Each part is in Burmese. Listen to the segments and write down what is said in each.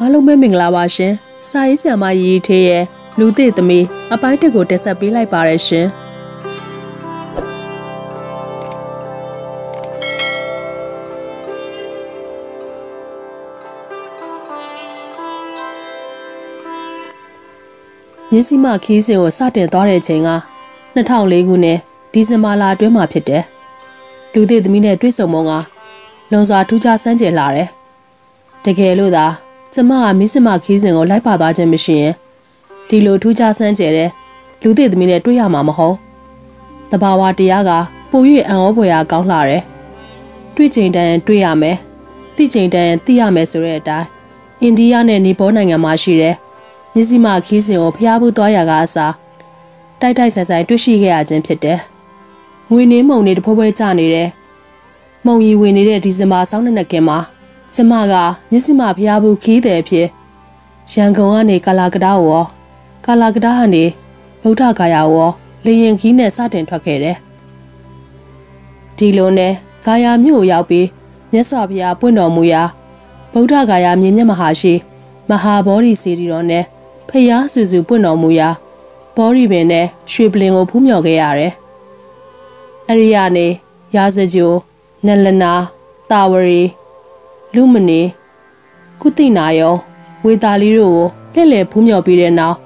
အားလုံးပဲမင်္ဂလာပါရှင်။စာရေးဆရာမရီရီထေးရဲ့လူသစ်သမီးအပိုင်းတစ်ကိုတက်ဆက်ပေးလိုက်ပါရရှင်။မြင်းစီမခီးစဉ်ကိုစတင်သွားတဲ့ချိန်က2004ခုနှစ်ဒီဇင်ဘာလအတွင်းမှာဖြစ်တယ်။လူသစ်သမီးနဲ့တွေ့ဆုံမုံကလွန်စွာထူးခြားစမ်းကြယ်လာတယ်။တကယ်လို့သာ ကျမကမင်းစမခီးစဉ်ကိုလိုက်ပါသွားခြင်းမရှိရင်ဒီလိုထူးခြားစမ်းကြယ်တဲ့လူသစ်သမီးနဲ့တွေ့ရမှာမဟုတ်။တဘာဝတရားကပို၍အံ့ဩဖွယ်ရာကောင်းလာတယ်။တွေ့ချိန်တန်တွေ့ရမယ်။သိချိန်တန်သိရမယ်ဆိုတဲ့အတိုင်းအိန္ဒိယနဲ့နီပေါနိုင်ငံမှာရှိတဲ့မြစီမခီးစဉ်ကိုဖျားဖို့သွားရကအစားတိုက်တိုက်ဆိုင်ဆိုင်တွေ့ရှိခဲ့ရခြင်းဖြစ်တယ်။ငွေနှင်းမုံတွေတဖိုးဖွဲကျနေတယ်။မုံရီဝင်နေတဲ့ဒီဇင်ဘာဆောင်းနှစ်နှစ်ကင်မှာ ကျမကမျက်စိမဖျားဘူးခီးတယ်ဖြစ်ရန်ကုန်ကနေကာလာကဒါကိုရောကာလာကဒါကနေဗုဒ္ဓဂါယာကိုရောလေရင်ခီးနဲ့စတင်ထွက်ခဲ့တယ်ဒီလိုနဲ့ဂါယာမြို့ရောက်ပြီးမြတ်စွာဘုရားပွင့်တော်မူရာဗုဒ္ဓဂါယာမြင်းမြတ်မဟာရှိ မဟာဘောဓိစေတီတော်နဲ့ဖျားစုစုပွင့်တော်မူရာဘောဓိပင်နဲ့ရွှေပလင်ကိုဖူးမြော်ခဲ့ရတယ်။အရိယာနေရာဇဂျိုနလနာတာဝရီ လူမနေကုတိနာယောဝေတာလီတို့ကိုလှည့်လည်ဖူးမြော်ပြီးတဲ့နောက်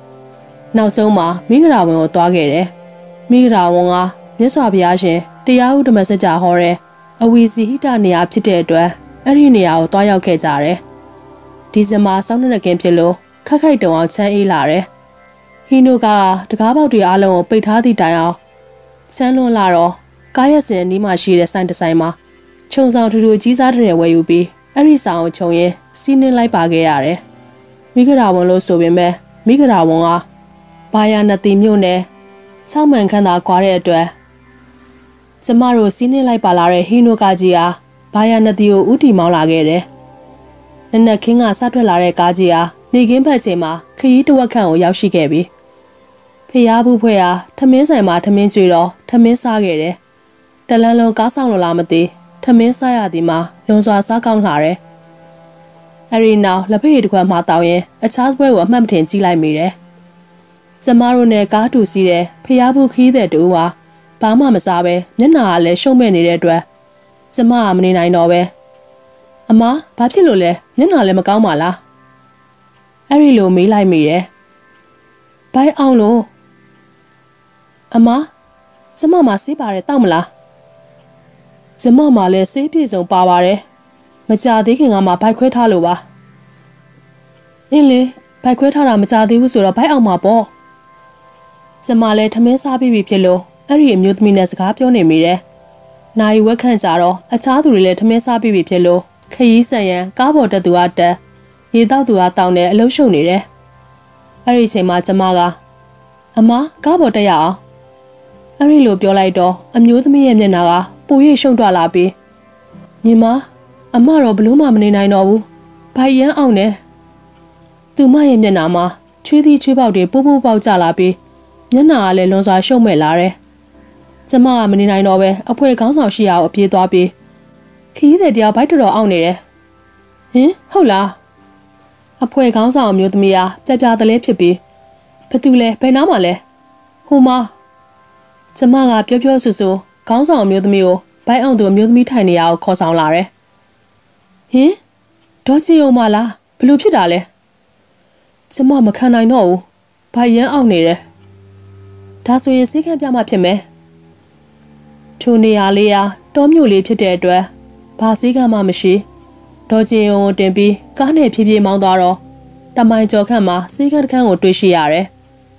နောက်ဆုံးမှာမိဂရာဝန်ကိုတွားခဲ့တယ်။မိဂရာဝန်ကမြတ်စွာဘုရားရှင်တရားဥဒ္ဓမစကြာဟောတဲ့အဝီစီဟိတနေရာဖြစ်တဲ့အတွက်အဲ့ဒီနေရာကိုတွားရောက်ခဲ့ကြတယ်။ဒီဇင်ဘာစောင်းနှစ်ကင်းဖြစ်လို့ခက်ခိုက်တုံအောင်ချမ်းအေးလာတယ်။ဟီနိုကတကားပေါက်တွေအားလုံးကိုပိတ်ထားသည့်တိုင်အောင်ချမ်းလွန်လာတော့ကားရက်စင်အနီးမှာရှိတဲ့ဆိုင်တစ်ဆိုင်မှာခြုံဆောင်ထူထူကြီးစားတဲ့ဝယ်ယူပြီး အဲ့ဒီဆောင်ကိုခြုံရင်စီးနှင်းလိုက်ပါခဲ့ရတယ်။မိဂရာဝန်လို့ဆိုပေမဲ့မိဂရာဝန်ကဘာယာနတိမြို့နယ်၆မှန်ခန်းသာကွာတဲ့အတွက်ကျမတို့စီးနှင်းလိုက်ပါလာတဲ့ဟီနိုကာကြီးဟာဘာယာနတိကိုဥတီမောင်းလာခဲ့တယ်။နနက်ခင်းကစထွက်လာတဲ့ကားကြီးဟာနေကင်းဘက်ချိန်မှာခရီးတဝက်ခန့်ကိုရောက်ရှိခဲ့ပြီ။ဖျားဘူးဖွဲ့ဟာထမင်းဆိုင်မှာထမင်းကျွေတော့ထမင်းစားခဲ့တယ်။တလန်းလုံးကားဆောင်လို့လားမသိ။ ထမင်းစားရသည်မှာလွန်စွာစားကောင်းလာတယ်။အဲဒီနောက်လက်ဖက်ရည်တစ်ခွက်မှတောင်းရင်အခြားပွဲကိုအမှတ်မထင်ကြည့်လိုက်မိတယ်။ကျမတို့နဲ့ကားတူစီးတဲ့ဖျားဘူးခီးတဲ့တူဟာဘာမှမစားပဲမျက်နှာကလည်းရှုံ့မဲ့နေတဲ့အတွက်ကျမကမနေနိုင်တော့ပဲ။အမဘာဖြစ်လို့လဲမျက်နှာလည်းမကောင်းပါလား။အဲ့ဒီလိုမေးလိုက်မိတယ်။ဘိုင်းအောင်လို့အမကျမမဆေးပါတယ်တောက်မလား။ ကျမမှလည်းဆေးပြေဆုံးပါပါတယ်မကြသေးခင်ကမှဘိုက်ခွဲထားလို့ပါအင်းလေဘိုက်ခွဲထားတာမကြသေးဘူးဆိုတော့ဘိုက်အောင်မှာပေါ့ကျမလည်းထမင်းစားပြီးပြီဖြစ်လို့အဲ့ဒီအမျိုးသမီးနဲ့စကားပြောနေမိတယ်နိုင်ဝက်ခန့်ကြတော့အခြားသူတွေလည်းထမင်းစားပြီးပြီဖြစ်လို့ခရီးဆန်ရန်ကားပေါ်တက်သူကတက်ရေတောက်သူကတောင်းတဲ့အလုံးရှုံနေတယ်အဲ့ဒီအချိန်မှာကျမကအမကားပေါ်တက်ရအောင်အဲ့ဒီလိုပြောလိုက်တော့အမျိုးသမီးရဲ့မျက်နှာက ပို၍ရှုံထွက်လာပြီးညီမအမတော့ဘလို့မှမနေနိုင်တော့ဘူးဘိုင်ရန်အောင်နဲ့သူမရဲ့မျက်နှာမှာချွေးသီးချွေးပေါက်တွေပိုးပိုးပေါက်ကျလာပြီးမျက်နှာကလည်းလွန်စွာရှုံမဲ့လာတယ်ကျမကမနေနိုင်တော့ပဲအဖွဲခေါင်းဆောင်ရှိရအောင်အပြေးသွားပြီးခီးတဲ့တရားဘိုက်တော်တော်အောင်နေတယ်ဟင်ဟုတ်လားအဖွဲခေါင်းဆောင်အမျိုးသမီးကပြပြတလဲဖြစ်ပြီးဘသူလဲဘယ်နားမှာလဲဟိုမှာကျမကပြောပြောဆူဆူ ခေါင်းဆောင်အမျိုးသမီးကိုဘိုက်အောင်သူအမျိုးသမီးထိုင်နေရအောင်ခေါ်ဆောင်လာတယ်။ဟင်ဒေါ်ချီအောင်မလားဘလို့ဖြစ်တာလဲ။ကျမမခံနိုင်တော့ဘူး။ဘိုက်ရမ်းအောင်နေတယ်။ဒါဆိုရင်စိတ်ခံပြမှဖြစ်မယ်။ထိုနေရာလေးဟာတောမြို့လေးဖြစ်တဲ့အတွက်ဘာစည်းကမှမရှိ။ဒေါ်ချီအောင်ကိုတင်ပြီးကားနဲ့ဖြည်းဖြည်းမောင်းသွားတော့တမိုင်ကျော်ခန့်မှာစီးကန်းတစ်ခန်းကိုတွေ့ရှိရတယ်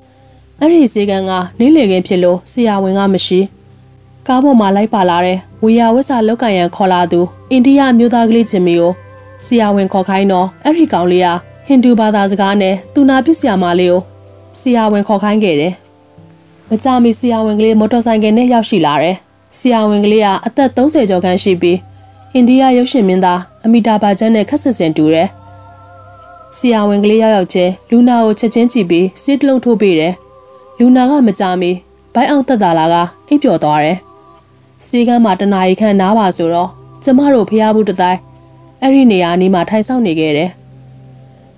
။အဲ့ဒီစီးကန်းကနေလေခင်းဖြစ်လို့ဆရာဝန်ကမရှိ။ ကားပေါ်မှာလိုက်ပါလာတဲ့ဝီယာဝက်စာလောက်ကန်ရန်ခေါ်လာသူအိန္ဒိယမျိုးသားကလေးချင်းမီကိုဆရာဝန်ခေါ်ခိုင်းတော့အဲ့ဒီကောင်လေးကဟိန္ဒူဘာသာစကားနဲ့သူနာပြုဆရာမလေးကိုဆရာဝန်ခေါ်ခိုင်းခဲ့တယ်။မကြမီဆရာဝန်ကလေးမော်တော်ဆိုင်ကယ်နဲ့ရောက်ရှိလာတယ်။ဆရာဝန်ကလေးကအသက်30ကျော်ခန့်ရှိပြီးအိန္ဒိယရုပ်ရှင်မင်းသားအမီတာဘာချန်နဲ့ခက်ဆစ်စင်တူတယ်။ဆရာဝန်ကလေးရောက်ရောက်ချင်းလူနာကိုချက်ချင်းကြည့်ပြီးစစ်တလုံးထိုးပေးတယ်။လူနာကမကြမီဘိုင်းအောင်တက်တာလာကအိပ်ပျော်သွားတယ်။ စီကမ်းမှာတနာရီခန့်နားပါဆိုတော့ကျမတို့ဖျားဘူးတတိုင်းအဲ့ဒီနေရာနီးမှာထိုင်ဆောင်နေခဲ့တယ်။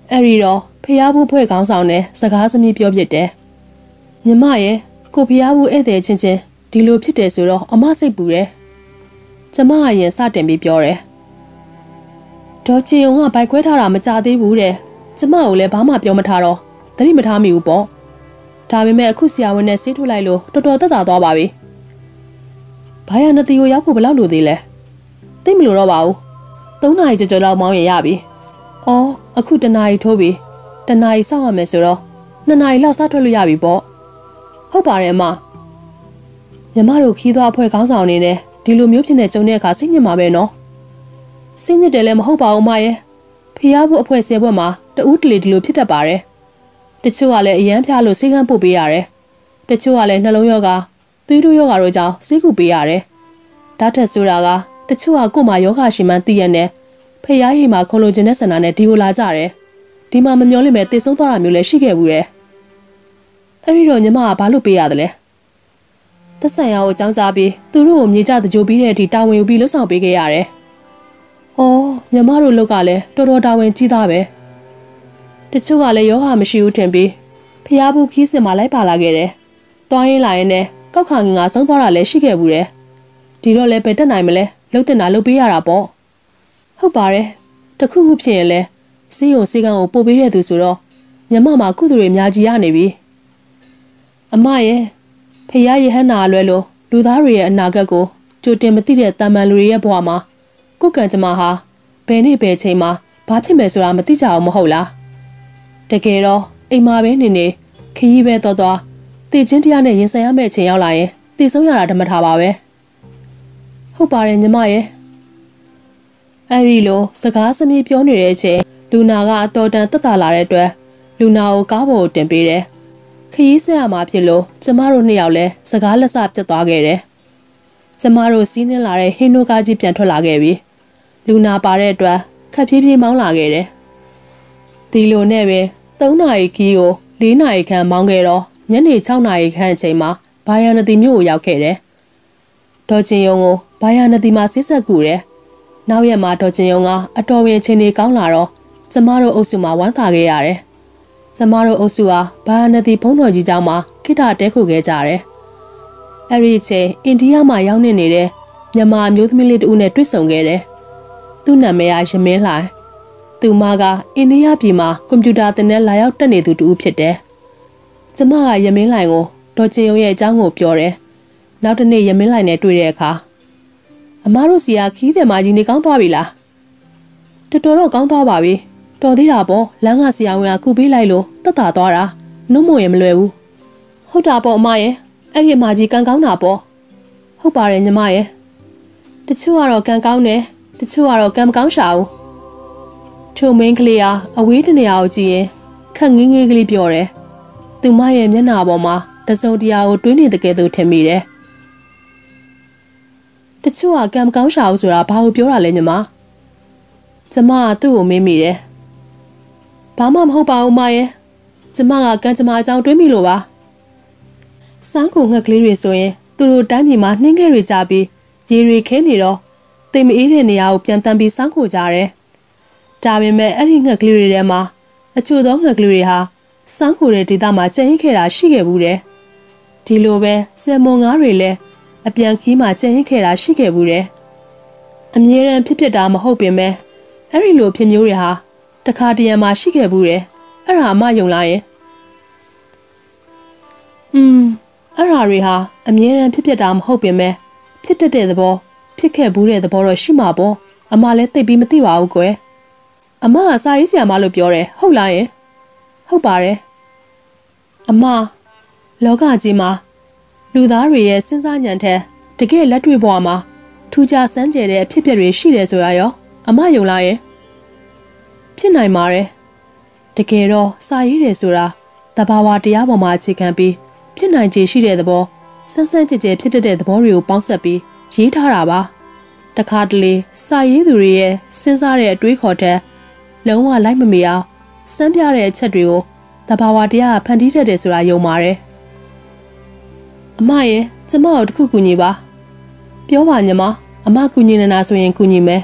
မအဲ့ဒီတော့ဖျားဘူးဖွဲ့ခေါင်းဆောင်နဲ့စကားစမြည်ပြောပြတယ်မြမရဲ့ကိုဖျားဘူးဧည့်သည်ချင်းချင်းဒီလိုဖြစ်တယ်ဆိုတော့အမစိတ်ပူတယ်ကျမအရင်စတင်ပြီးပြောတယ်ဒေါ်ချီုံကဘိုက်ခွဲထားတာမကြသေးဘူးတဲ့ကျမကိုလည်းဘာမှပြောမထားတော့သတိမထားမိဘူးပေါ့ဒါပေမဲ့အခုဆရာဝန်နဲ့ဆေးထုတ်လိုက်လို့တော်တော်သက်သာသွားပါပြီ ဘာရနတီကိုရောက်ဖို့ဘယ်လောက်လိုသေးလဲသိမလို့တော့ပါဘူး၃နာရီကျော်ကျော်လောက်မောင်းရင်ရပြီအော်အခုတနာရီထိုးပြီတနာရီစောင့်ရမယ်ဆိုတော့နှစ်နာရီလောက်စားထွက်လို့ရပြီပေါ့ဟုတ်ပါတယ်အမညီမတို့ခီးသွားအဖွဲ့ခေါင်းဆောင်အနေနဲ့ဒီလိုမျိုးဖြစ်နေကြုံတဲ့အခါစိတ်ညစ်မှာပဲနော်စိတ်ညစ်တယ်လည်းမဟုတ်ပါဘူးမရဲ့ဖျားဖို့အဖွဲ့ဆဲဘွက်မှာတူးတလေဒီလိုဖြစ်တတ်ပါတယ်တချို့ကလည်းအရန်ဖျားလို့ဆေးကန်းပို့ပေးရတယ်တချို့ကလည်းနှလုံးရောဂါ သွေးတိုးရောဂါတို့ကြောင့်ဆေးကုပေးရတယ်ဓာတ်ထက်ဆိုတာကတချို့ကကို့မှာယောဂရှိမှန်းသိရတဲ့ဖျားရည်မှာခုံလိုချင်တဲ့ဆန္ဒနဲ့ဒီကိုလာကြတယ်ဒီမှာမမျောလိမ့်မယ်တည်ဆုံးသွားတာမျိုးလည်းရှိခဲ့ဘူးတဲ့အဲ့ဒီတော့ညီမကဘာလို့ပေးရတယ်လဲသက်ဆိုင်ရာကိုအကြောင်းကြားပြီးသူတို့ကိုမြေကြတကြိုပြီးတဲ့အထိတာဝန်ယူပြီးလှုပ်ဆောင်ပေးခဲ့ရတယ်။အော်ညီမတို့လောက်ကလည်းတော်တော်တာဝန်ကြီးသားပဲ။တချို့ကလည်းယောဂမရှိဘူးထင်ပြီးဖျားဘူးခီးစင်မှာလိုက်ပါလာခဲ့တယ်။တွားရင်လာရင်လည်း ကောက်ခါငင်ကဆုံးသွားတာလည်းရှိခဲ့ဘူးတဲ့။ဒီတော့လည်းပဲတက်နိုင်မလဲလှုပ်တင်တာလှုပ်ပေးရတာပေါ့။ဟုတ်ပါတယ်။တခုခုဖြစ်ရင်လည်းစီးရုံစီကံကိုပို့ပေးတဲ့သူဆိုတော့ညီမမှာကုသူတွေအများကြီးရနေပြီ။အမရဲ့ဖះရဟန္တာလွဲလို့လူသားတွေရဲ့အနာဂတ်ကိုကြိုတင်မသိတဲ့တာမန်လူတွေရဲ့ဘဝမှာကိုကံကြမ္မာဟာဘယ်နေ့ဘယ်ချိန်မှာဘာဖြစ်မယ်ဆိုတာမသိကြအောင်မဟုတ်လားတကယ်တော့အိမ်မှာပဲနေနေခရီးပဲတော်တော် တည်ချင်းတရားနဲ့ရင်ဆိုင်ရမယ့်အချိန်ရောက်လာရင်တည်ဆုံးရတာဓမ္မထားပါပဲဟုတ်ပါတယ်ညီမရဲ့အဲ့ဒီလိုစကားစမြည်ပြောနေတဲ့အချိန်လူနာကအတော်တန်တက်တာလာတဲ့အတွက်လူနာကိုကားပေါ်ကိုတင်ပေးတယ်ခရီးဆက်ရမှာဖြစ်လို့ကျမတို့နှစ်ယောက်လည်းစကားလက်စပြတ်သွားခဲ့တယ်။ကျမတို့စီးနှင်းလာတဲ့ဟင်းနိုကားကြီးပြန်ထွက်လာခဲ့ပြီ။လူနာပါတဲ့အတွက်ခက်ပြေးပြေးမောင်းလာခဲ့တယ်။ဒီလိုနဲ့ပဲ3နာရီခီးကို4နာရီခန့်မောင်းခဲ့တော့ ညနေ6နာရီခန့်အချိန်မှာဘာယာနတီမြို့ကိုရောက်ခဲ့တယ်။ဒေါ်ချင်းယုံကိုဘာယာနတီမှာဆစ်ဆက်ကူတယ်။နောက်ရက်မှာဒေါ်ချင်းယုံကအတော်ဝင်ချင်းတွေကောင်းလာတော့ကျမတို့အုပ်စုမှာဝမ်းသာခဲ့ရတယ်။ကျမတို့အုပ်စုဟာဘာနတီဘုံတော်ကြီးကျောင်းမှာခိတတဲခုခဲ့ကြတယ်။အဲ့ဒီအချိန်အိန္ဒိယမှာရောက်နေနေတဲ့မြန်မာမျိုးသမီးလေးတူနဲ့တွေ့ဆုံခဲ့တယ်။သူ့နာမည်ကရမင်းလှိုင်။သူမကအိန္ဒိယပြည်မှာကွန်ပျူတာသင်တဲ့လာရောက်တက်နေသူတူဖြစ်တယ်။ ကျမကရမင်းလှိုင်ကိုဒေါ်ချင်ယုံရဲ့အကြောင်းကိုပြောတယ်။နောက်တစ်နေ့ရမင်းလှိုင်နဲ့တွေ့တဲ့အခါအမားတို့စီကခီးတယ်မကြီးနေကောင်းသွားပြီလား။တော်တော်တော့ကောင်းသွားပါပြီ။တော်သေးတာပေါ့လမ်းကဆရာဝန်ကကုပေးလိုက်လို့တက်တာသွားတာနှုတ်မရင်မလွယ်ဘူးဟုတ်တာပေါ့အမရဲ့အဲ့ဒီအမကြီးကံကောင်းတာပေါ့ဟုတ်ပါတယ်ညီမရဲ့တချို့ကတော့ကံကောင်းတယ်တချို့ကတော့ကံမကောင်းရှာဘူးထုံမင်းကလေးဟာအဝေးတနေရာကိုကြည့်ရင်ခက်ငင်းငင်းကလေးပြောတယ် သူမရဲ့မျက်နှာပေါ်မှာတစုံတရာကိုတွေးနေတကယ်သူထင်မိတယ်တချို့ကကံမကောင်းရှာဘူးဆိုတာဘာလို့ပြောတာလဲညီမကျမကသူ့ကိုမေးမိတယ်ဘာမှမဟုတ်ပါဘူးမရဲ့ကျမကကံကြမ္မာအကြောင်းတွေးမိလို့ပါစမ်းကုန်ငှက်ကလေးတွေဆိုရင်သူတို့တိုင်းပြည်မှာနှင်းခဲတွေကြပြီးရေတွေခဲနေတော့တိမ်မအေးတဲ့နေရာကိုပြန်တန်းပြီးစမ်းခိုကြတယ်ဒါပေမဲ့အဲ့ဒီငှက်ကလေးတွေထဲမှာအချို့သောငှက်ကလေးတွေဟာ စမ်းခိုတဲ့ဒေသမှာကျန်ရစ်ခဲ့တာရှိခဲ့ဘူးတယ်ဒီလိုပဲဆယ်မွန်ငါးတွေလည်းအပြန်ခီးမှာကျန်ရစ်ခဲ့တာရှိခဲ့ဘူးတယ်အမြဲတမ်းဖြစ်ဖြစ်တာမဟုတ်ပင်ပဲအဲ့ဒီလိုဖြစ်မျိုးတွေဟာတခါတရံမှာရှိခဲ့ဘူးတယ်အဲ့ဒါမှယုံလားရဲ့อืมအဲ့ဒါတွေဟာအမြဲတမ်းဖြစ်ဖြစ်တာမဟုတ်ပင်ပဲဖြစ်တတ်တဲ့သဘောဖြစ်ခဲ့ဘူးတဲ့သဘောတော့ရှိမှာပေါ့အမလည်းသိပြီးမသိပါဘူးကွယ်အမကစာရေးဆရာမလို့ပြောတယ်ဟုတ်လားယင် ဟုတ်ပါတယ်အမလောကကြီးမှာလူသားတွေရဲ့စဉ်းစားဉာဏ်ထက်တကယ်လက်တွေ့ဘဝမှာထူးခြားစမ်းကြယ်တဲ့အဖြစ်အပျက်တွေရှိတယ်ဆိုတာရောအမယုံလားယင်ဖြစ်နိုင်ပါတယ်တကယ်တော့စာရေးတယ်ဆိုတာတဘာဝတရားပေါ်မှာအခြေခံပြီးဖြစ်နိုင်ခြေရှိတဲ့သဘောဆန်းဆန်းကြဲကြဲဖြစ်တတ်တဲ့သဘောတွေကိုပေါင်းစပ်ပြီးရေးထားတာပါတခါတလေစာရေးသူတွေရဲ့စဉ်းစားတဲ့အတွေးခေါ်တဲ့လုံးဝလိုက်မမီအောင် စမ်းပြတဲ့အချက်တွေကိုတဘာဝတရားကဖန်တီးတတ်တယ်ဆိုတာယုံပါတယ်အမရဲ့ကျမတို့တခုကူညီပါပြောပါညီမအမကူညီနေတာဆိုရင်ကူညီမယ်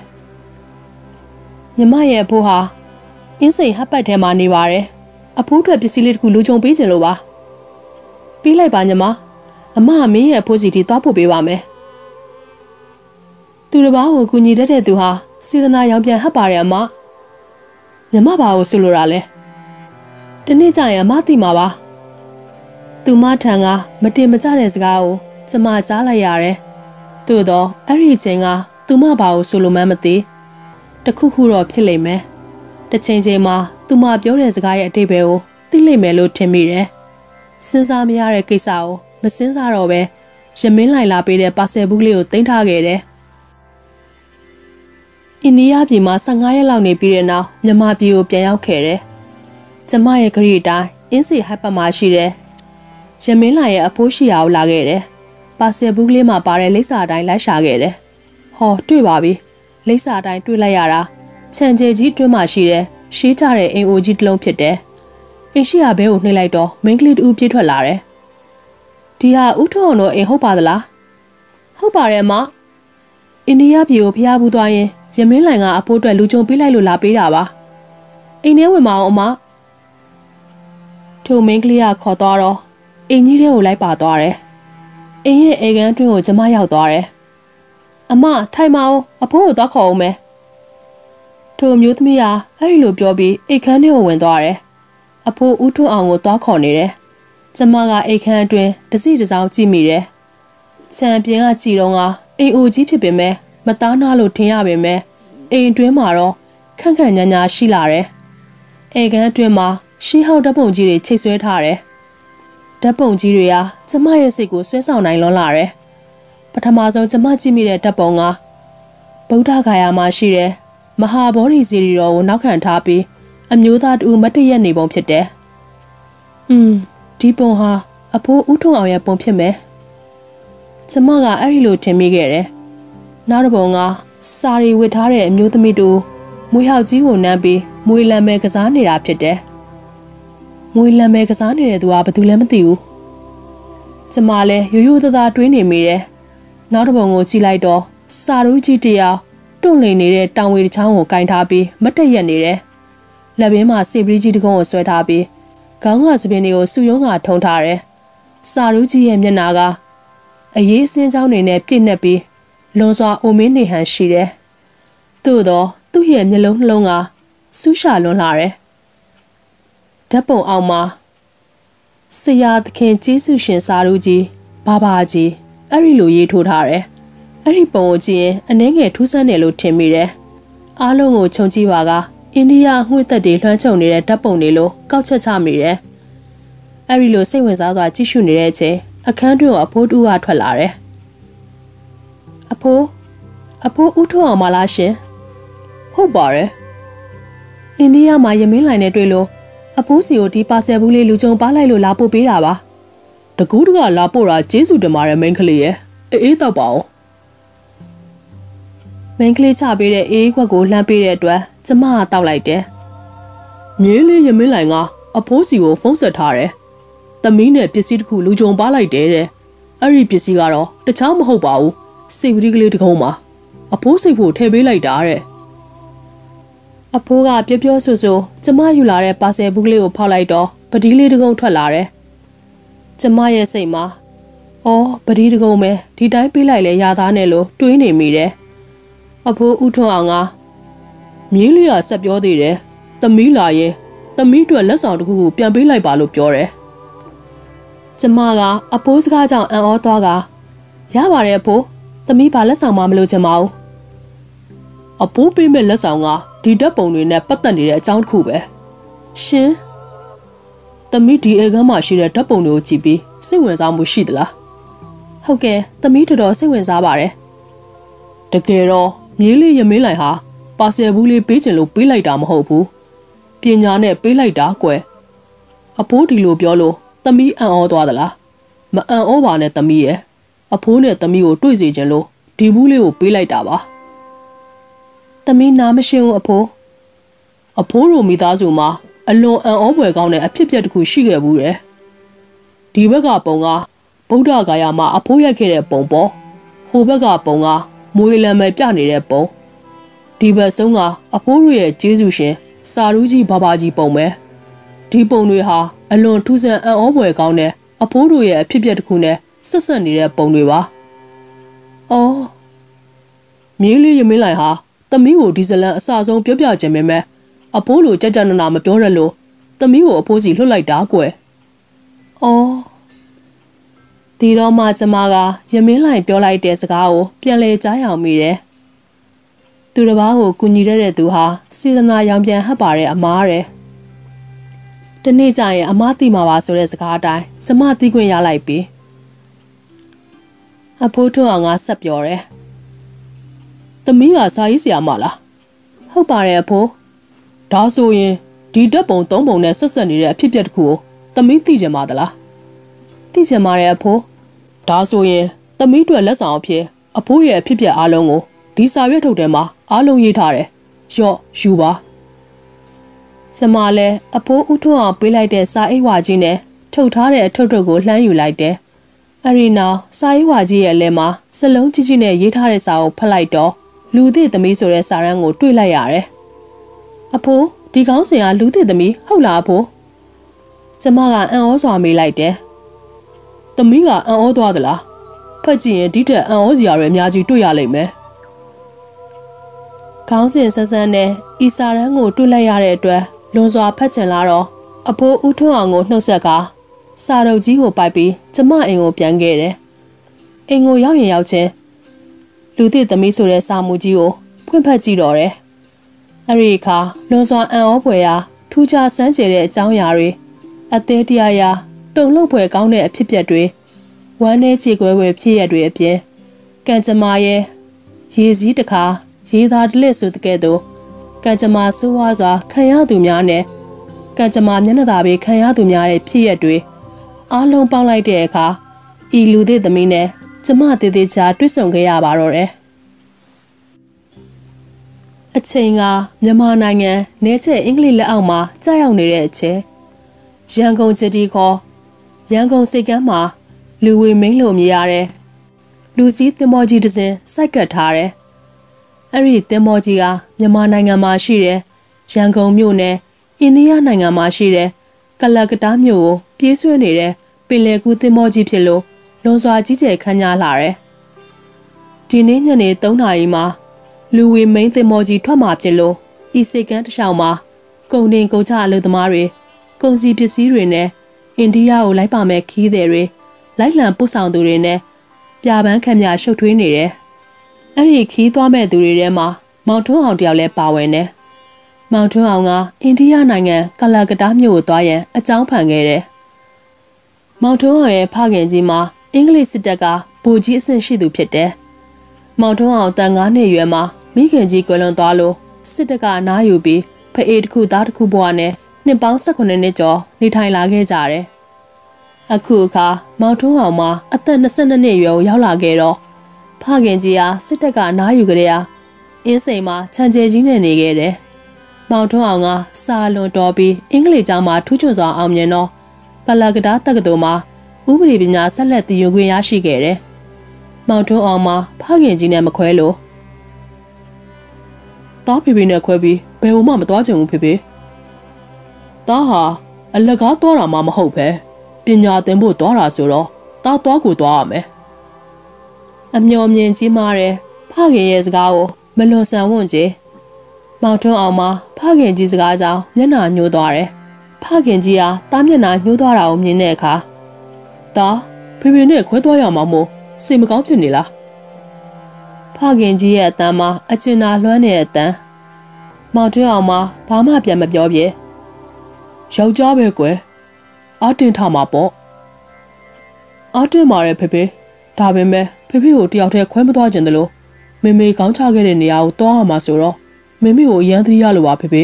ညီမရဲ့အဖိုးဟာအင်းစိန်ဟပ်ပတ်ထဲမှာနေပါတယ်အဖိုးအတွက်ပစ္စည်းလေးတစ်ခုလူကြုံပေးခြင်းလို့ပါပြီးလိုက်ပါညီမအမအမင်းရဲ့အဖိုးစီတီသွားဖို့ပေးပါမယ်သူတစ်ပါးကိုကူညီတတ်တဲ့သူဟာစေတနာရောင်ပြန်ဟပ်ပါတယ်အမ ညီမဘာကိုဆိုလိုတာလဲတနေ့ကျရင်အမသိမှာပါသူမထံကမတင်မကြတဲ့စကားကိုကျမကြားလိုက်ရတယ်သို့တော့အဲ့ဒီချိန်ကသူမဘာကိုဆိုလိုမှန်းမသိတခုခုတော့ဖြစ်လိမ့်မယ်တစ်ချိန်ချိန်မှာသူမပြောတဲ့စကားရဲ့အတိတ်ပဲကိုသိလိမ့်မယ်လို့ထင်မိတယ်စဉ်းစားမရတဲ့ကိစ္စကိုမစဉ်းစားတော့ပဲရမင်းလိုက်လာပေးတဲ့ပါဆယ်ဘူးလေးကိုတင်ထားခဲ့တယ် အိန္ဒိယပြည်မှာ15ရက်လောက်နေပြီးတဲ့နောက်မြန်မာပြည်ကိုပြန်ရောက်ခဲ့တယ်။ကျမရဲ့ဂရီတိုင်းအင်းစီဟပ်ပတ်မှာရှိတဲ့ရမင်းလာရဲ့အဖိုးရှိရာကိုလာခဲ့တယ်။ပါဆယ်ဘူးကလေးမှာပါတဲ့လိပ်စာအတိုင်းလိုက်ရှာခဲ့တယ်။ဟောတွေ့ပါပြီ။လိပ်စာအတိုင်းတွေ့လိုက်ရတာခြံကျဲကြီးတွင်းမှာရှိတဲ့ရှေးကြတဲ့အိမ်အိုကြီးတစ်လုံးဖြစ်တယ်။အိမ်ရှိရာဘဲကိုနှိမ့်လိုက်တော့မိန်းကလေးတူပြေးထွက်လာတယ်။ဒီဟာဥထုံတို့အိမ်ဟုတ်ပါသလား။ဟုတ်ပါတယ်မ။အိန္ဒိယပြည်ကိုဖျားဘူးသွားရင် ရမင်းလိုင်ကအဖိုးအတွက်လူကြုံပေးလိုက်လို့လာပေးတာပါအိမ်ထဲဝင်မအောင်အမထိုမင်းကလေးကခေါ်သွားတော့အင်ကြီးတဲ့ကိုလိုက်ပါသွားတယ်အင်းရဲ့အေကန်အတွင်းကိုကျမရောက်သွားတယ်အမထိုင်မအောင်အဖိုးကိုသွားခေါ်အောင်မယ်ထိုမျိုးသမီးဟာအဲ့ဒီလိုပြောပြီးအိတ်ခမ်းထဲကိုဝင်သွားတယ်အဖိုးဦးထွန်းအောင်ကိုသွားခေါ်နေတယ်ကျမကအိတ်ခမ်းအတွင်းတစီတစောင်းကြည့်မိတယ်ချန်ပီယံကကြည်တော့ကအိမ်အိုကြီးဖြစ်ပေမဲ့ မသားနာလို့ထင်ရပေမဲ့အိမ်အတွင်းမှာတော့ခန့်ခန့်ညာညာရှိလာတယ်။အိမ်ကန်းအတွင်းမှာရှီဟောက်ဓာတ်ပုံကြီးတွေချိတ်ဆွဲထားတယ်။ဓာတ်ပုံကြီးတွေဟာကျမရဲ့စိတ်ကိုဆွဲဆောင်နိုင်လွန်းလာတယ်။ပထမဆုံးကျမကြည့်မိတဲ့ဓာတ်ပုံကဗုဒ္ဓဂါယာမှာရှိတဲ့မဟာဗောဓိစီရီတော်ကိုနောက်ခံထားပြီးအမျိုးသားတူမတ်တရက်နေပုံဖြစ်တယ်။อืมဒီပုံဟာအဖိုးဦးထုံအောင်ရဲ့ပုံဖြစ်မယ်။ကျမကအဲ့ဒီလိုထင်မိခဲ့တယ်။ နောက်တစ်ပုံကစာရီဝစ်ထားတဲ့အမျိုးသမီးတူမွေဟောက်ကြီးကိုနမ်းပြီးမွေလံမဲကစားနေတာဖြစ်တယ်။မွေလံမဲကစားနေတဲ့သူကဘာသူလဲမသိဘူး။ကျမလည်းရိုးရိုးသားသားတွေးနေမိတယ်။နောက်တစ်ပုံကိုကြည့်လိုက်တော့စာရူးကြီးတယောက်တွန့်လိန်နေတဲ့တောင်ဝေတစ်ချောင်းကိုကင်ထားပြီးမတ်တက်ရက်နေတယ်။လက်ဘင်းမှာစေပရီကြီးတကုံးကိုဆွဲထားပြီးခေါင်းကစပင်းတွေကိုစူယုံးကထုံထားတယ်။စာရူးကြီးရဲ့မျက်နှာကအရေးစင်းချောင်းတွေနဲ့ပြည့်နှက်ပြီး လွန်စွာအိုမင်းနေဟန်ရှိတယ်။သို့တော့သူ့ရဲ့မျက်လုံးနှလုံးကဆူးရှာလွန်လာတယ်။ဓာတ်ပုံအောင်မှာဆရာသခင်ကျေးဇူးရှင်စာရူကြီးဘာဘာကြီးအဲ့ဒီလိုရေးထိုးထားတယ်။အဲ့ဒီပုံကိုကြည့်ရင်အနှဲငယ်ထူးဆန်းတယ်လို့ထင်မိတယ်။အားလုံးကိုခြုံကြည့်ပါကအိန္ဒိယငှွေ့သက်တွေလွှမ်းခြုံနေတဲ့ဓာတ်ပုံတွေလိုကောက်ချက်ချမိတယ်။အဲ့ဒီလိုစိတ်ဝင်စားစွာကြည့်ရှုနေတဲ့အချိန်အခန်းတွင်အဖိုးတူကထွက်လာတယ် အဖိုးအဖိုးဦးထွန်းအောင်မလားရှင်ဟုတ်ပါတယ်အိန္ဒိယမှာယမင်းလိုင်နဲ့တွေ့လို့အဖိုးစီကိုဒီပါဆယ်ဘူးလေးလူကြုံပါလိုက်လို့လာပို့ပေးတာပါတကူးတကလာပို့တာကျေးဇူးတင်ပါတယ်မင်းကလေးရဲ့အေးတော့ပါအောင်မင်းကလေးချပေးတဲ့အေးခွက်ကိုလှမ်းပေးတဲ့အတွက်ကျမကတောက်လိုက်တယ်မြင်းလေးယမင်းလိုင်ကအဖိုးစီကိုဖုန်းဆက်ထားတယ်သမီးနဲ့ပစ္စည်းတစ်ခုလူကြုံပါလိုက်တယ်တဲ့အဲ့ဒီပစ္စည်းကတော့တခြားမဟုတ်ပါဘူး စိတ်ပတိကလေးတကုံးမှာအဖိုးစိတ်ဖို့ထည့်ပေးလိုက်တာတဲ့အဖိုးကပြောပြောဆိုဆိုကျမယူလာတဲ့ပါဆယ်ဘူးကလေးကိုဖောက်လိုက်တော့ပတိလေးတကုံးထွက်လာတယ်ကျမရဲ့စိတ်မှာအော်ပတိတကုံးပဲဒီတိုင်းပေးလိုက်လဲရသားနဲ့လို့တွေးနေမိတယ်အဖိုးဥထွန်းအောင်ကမြင်းလေးကဆက်ပြောသေးတယ်သမီးလာရင်သမီးတို့လက်ဆောင်တစ်ခုခုပြန်ပေးလိုက်ပါလို့ပြောတယ်ကျမကအဖိုးစကားကြောင့်အံ့ဩသွားကရပါတယ်အဖိုး သမီးဘာလက်ဆောင်မှမလို့ချင်ပါဘူးအပိုးပေးမဲ့လက်ဆောင်ကဒီဓာတ်ပုံတွေနဲ့ပတ်သက်နေတဲ့အကြောင်းတစ်ခုပဲရှင်သမီးဒီအေကမ်းမှာရှိတဲ့ဓာတ်ပုံတွေကိုကြည့်ပြီးစိတ်ဝင်စားမှုရှိသလားဟုတ်ကဲ့သမီးတော်တော်စိတ်ဝင်စားပါတယ်တကယ်တော့မြေးလေးရမင်းလိုက်ဟာပါဆယ်ဘူးလေးပေးချင်လို့ပေးလိုက်တာမဟုတ်ဘူးပညာနဲ့ပေးလိုက်တာကွယ်အဖိုးဒီလိုပြောလို့သမီးအံ့ဩသွားသလားမအံ့ဩပါနဲ့သမီးရဲ့ အဖိုးနဲ့သမီးကိုတွေ့စေချင်လို့ဒီဘူးလေးကိုပေးလိုက်တာပါသမီးနားမရှင်းဘူးအဖိုးအဖိုးတို့မိသားစုမှာအလွန်အံ့ဩဖွယ်ကောင်းတဲ့အဖြစ်အပျက်တစ်ခုရှိခဲ့ဘူးတယ်ဒီဘက်ကပုံကဗုဒ္ဓဂါယာမှာအဖိုးရိုက်ခဲ့တဲ့ပုံပေါ့ဟိုဘက်ကပုံကမွေလံမယ်ပြနေတဲ့ပုံဒီဘက်ဆုံးကအဖိုးတို့ရဲ့ကျေးဇူးရှင်စာရူးကြီးဘာဘာကြီးပုံပဲဒီပုံတွေဟာအလွန်ထူးဆန်းအံ့ဩဖွယ်ကောင်းတဲ့အဖိုးတို့ရဲ့အဖြစ်အပျက်တစ်ခုနဲ့ ဆက်ဆက်နေတဲ့ပုံတွေပါ။အော်မြေးလေးရမင်းလိုက်ဟာသမီးကိုဒီဇလန်အစဆုံးပြောပြခြင်းပဲမဲ့အဖိုးလိုကြကြနနာမပြောရလို့သမီးကိုအဖိုးစီလွတ်လိုက်တာကွယ်။အော်ဒီတော့မှကျမကရမင်းလိုက်ပြောလိုက်တဲ့စကားကိုပြန်လဲကြားရအောင်မိတယ်။သူတစ်ပါးကိုကူညီရတဲ့သူဟာစေတနာရောင်ပြန်ဟပ်ပါတဲ့အမားတဲ့။တနေ့ကျရင်အမားတိမှာပါဆိုတဲ့စကားအတိုင်းကျမသိခွင့်ရလိုက်ပြီ။ အဖိုးထွန်းအောင်ကဆက်ပြောတယ်။သမီးကစာရေးဆရာမလား။ဟုတ်ပါတယ်အဖိုး။ဒါဆိုရင်ဒီဓာတ်ပုံသုံးပုံနဲ့ဆက်ဆက်နေတဲ့အဖြစ်အပျက်တစ်ခုကိုသမီးသိကြမှာသလား။သိကြမှာရဲ့အဖိုး။ဒါဆိုရင်သမီးတို့လက်ဆောင်အဖြစ်အဖိုးရဲ့အဖြစ်အပျက်အားလုံးကိုဒီစာရွက်ထုတ်ထဲမှာအားလုံးရေးထားတယ်။ရော့ယူပါ။ကျမလည်းအဖိုးဥထွန်းအောင်ပေးလိုက်တဲ့စာအိတ်ဝါကြီးနဲ့ထုတ်ထားတဲ့အထုပ်ထုပ်ကိုလှမ်းယူလိုက်တယ်။ အရီနောက်စာရေးဝါကြီးရဲ့အလဲမှာစလုံးကြီးကြီးနဲ့ရေးထားတဲ့စာကိုဖတ်လိုက်တော့လူသည့်သမီးဆိုတဲ့စာရန်ကိုတွေ့လိုက်ရတယ်။အဖိုးဒီကောင်းစင်ကလူသည့်သမီးဟုတ်လားအဖိုး။ကျမကအံ့ဩစွာမေးလိုက်တယ်။သမီးကအံ့ဩသွားသလား။ဖတ်ကြည့်ရင်ဒီထက်အံ့ဩစရာတွေအများကြီးတွေ့ရလိမ့်မယ်။ခေါင်းစဉ်ဆန်းဆန်းနဲ့ဤစာရန်ကိုတွေ့လိုက်ရတဲ့အတွက်လွန်စွာဖတ်ချင်လာတော့အဖိုးဦးထွန်းအောင်ကိုနှုတ်ဆက်က စာရုပ်ကြီးကိုပိုက်ပြီးကျမအိမ်ကိုပြန်ခဲ့တယ်။အိမ်ကိုရောက်ရင်ရောက်ချင်းလူသစ်သမီးဆိုတဲ့စာမှုကြီးကိုဖွင့်ဖက်ကြည့်တော့တယ်။အဲ့ဒီအခါလွန်စွာအံ့ဩဖွယ်ရာထူးခြားစမ်းကြယ်တဲ့အကြောင်းအရာတွေအသေးတရားရာတုံ့လုံဖွယ်ကောင်းတဲ့အဖြစ်အပျက်တွေဝမ်းနဲ့ခြေခွဲဝဲဖြစ်ရတွေအပြင်ကံကြမ္မာရဲ့ရေစည်းတစ်ခါရေသာတလက်ဆိုတဲ့ကဲ့သို့ကံကြမ္မာဆိုးဝါးစွာခံရသူများနဲ့ကံကြမ္မာမျက်နှာသာပေခံရသူများရဲ့ဖြစ်ရက်တွေ အားလုံးပေါင်းလိုက်တဲ့အခါဤလူသစ်သမီးနဲ့ကျမတည်တည်ချာတွေ့ဆုံခဲ့ရပါတော့တယ်အချိန်ကမြန်မာနိုင်ငံနေချက်အင်္ဂလိပ်လက်အောက်မှာကြာရောက်နေတဲ့အချိန်ရန်ကုန်ချတီခေါ်ရန်ကုန်စိတ်ကမ်းမှာလူဝေမင်းလိုမြည်ရတဲ့လူစည်းတင်မောကြီးတစ်စင်းစိုက်ကတ်ထားတယ်အဲ့ဒီတင်မောကြီးကမြန်မာနိုင်ငံမှာရှိတဲ့ရန်ကုန်မြို့နယ်အိန္ဒိယနိုင်ငံမှာရှိတဲ့ကလကတားမြို့ကိုပြေးဆွဲနေတဲ့ပ င်လယ်ကူးသင်္ဘောကြီးဖြစ်လို့လွန်စွာကြီးကျယ်ခမ်းနားလာတယ်။ဒီနေ့ညနေ3နာရီမှာလူဝေမိန်သင်္ဘောကြီးထွက်มาဖြစ်လို့ဤစိတ်ကမ်းတစ်လျှောက်မှာကုန်တင်ကုန်ချအလုပ်သမားတွေကုန်စည်ပစ္စည်းတွေနဲ့အိန္ဒိယကိုလိုက်ပါမဲ့ခီးသည်တွေလိုက်လံပို့ဆောင်သူတွေနဲ့ပြပန်းခံမြရှုပ်ထွေးနေတယ်။အဲ့ဒီခီးသွားမဲ့သူတွေထဲမှာမောင်ထွန်းအောင်တယောက်လည်းပါဝင်တယ်။မောင်ထွန်းအောင်ကအိန္ဒိယနိုင်ငံကလာကတားမြို့ကိုသွားရန်အကြောင်းဖန်ခဲ့တယ်။ မောင်ထွန်းအောင်ရဲ့ဖခင်ကြီးမှာအင်္ဂလိပ်စစ်တပ်ကဗိုလ်ကြီးအဆင့်ရှိသူဖြစ်တယ်။မောင်ထွန်းအောင်တန်9နှစ်ရွယ်မှာမိခင်ကြီးကွယ်လွန်သွားလို့စစ်တပ်ကအနားယူပြီးဖအေးတစ်ခုသားတစ်ခုဘဝနဲ့နှစ်ပေါင်း18နှစ်ကျော်နေထိုင်လာခဲ့ကြတယ်။အခုအခါမောင်ထွန်းအောင်မှာအသက်22နှစ်ရွယ်ကိုရောက်လာခဲ့တော့ဖခင်ကြီးဟာစစ်တပ်ကအနားယူကြတဲ့အင်းစိန်မှာခြံကျဲကြီးနဲ့နေခဲ့တယ်။မောင်ထွန်းအောင်ကစာလွန်တော်ပြီးအင်္ဂလိပ်ကျောင်းမှာထူးချွန်စွာအောင်မြင်တော့ ကလကတာတက္ကသိုလ်မှာဥပဒေပညာဆက်လက်တည်ယူခွင့်ရရှိခဲ့တယ်။မောင်ထွန်းအောင်မှာဖခင်ကြီးနဲ့မခွဲလို့တားဖေဖေနဲ့ခွဲပြီးဘယ်ဟိုမှမသွားချင်ဘူးဖေဖေ။တားဟာအလကားသွားတာမှမဟုတ်ပဲပညာသင်ဖို့သွားတာဆိုတော့တားသွားကိုသွားရမယ်။အမျော်မြင်ကြီးမားတဲ့ဖခင်ရဲ့စကားကိုမလွန်ဆန်ဝွန့်ကြီးမောင်ထွန်းအောင်မှာဖခင်ကြီးစကားကြောင့်မျက်နှာညှိုးသွားတယ်။ ဖခင်ကြီးဟာတားမျက်နှာညှိုးသွားတာကိုမြင်တဲ့အခါဒါဖေဖေနဲ့ခွဲသွားရမှာမို့စိတ်မကောင်းဖြစ်နေလား။ဖခင်ကြီးရဲ့အတန်းမှာအကျဉ်းနာလွှမ်းနေတဲ့အတန်းမောင်ထွန်းအောင်မှာဘာမှပြန်မပြောပြေ။ယောက်ျားပဲကွယ်။အာတင်ထားမှာပေါ့။အာတင်မာရဲ့ဖေဖေဒါပေမဲ့ဖေဖေကိုတယောက်တည်းခွဲမသွားကြတယ်လို့မေမေကောင်းချခဲ့တဲ့နေရာကိုသွားရမှာဆိုတော့မမေကိုအရန်သတိရလို့ပါဖေဖေ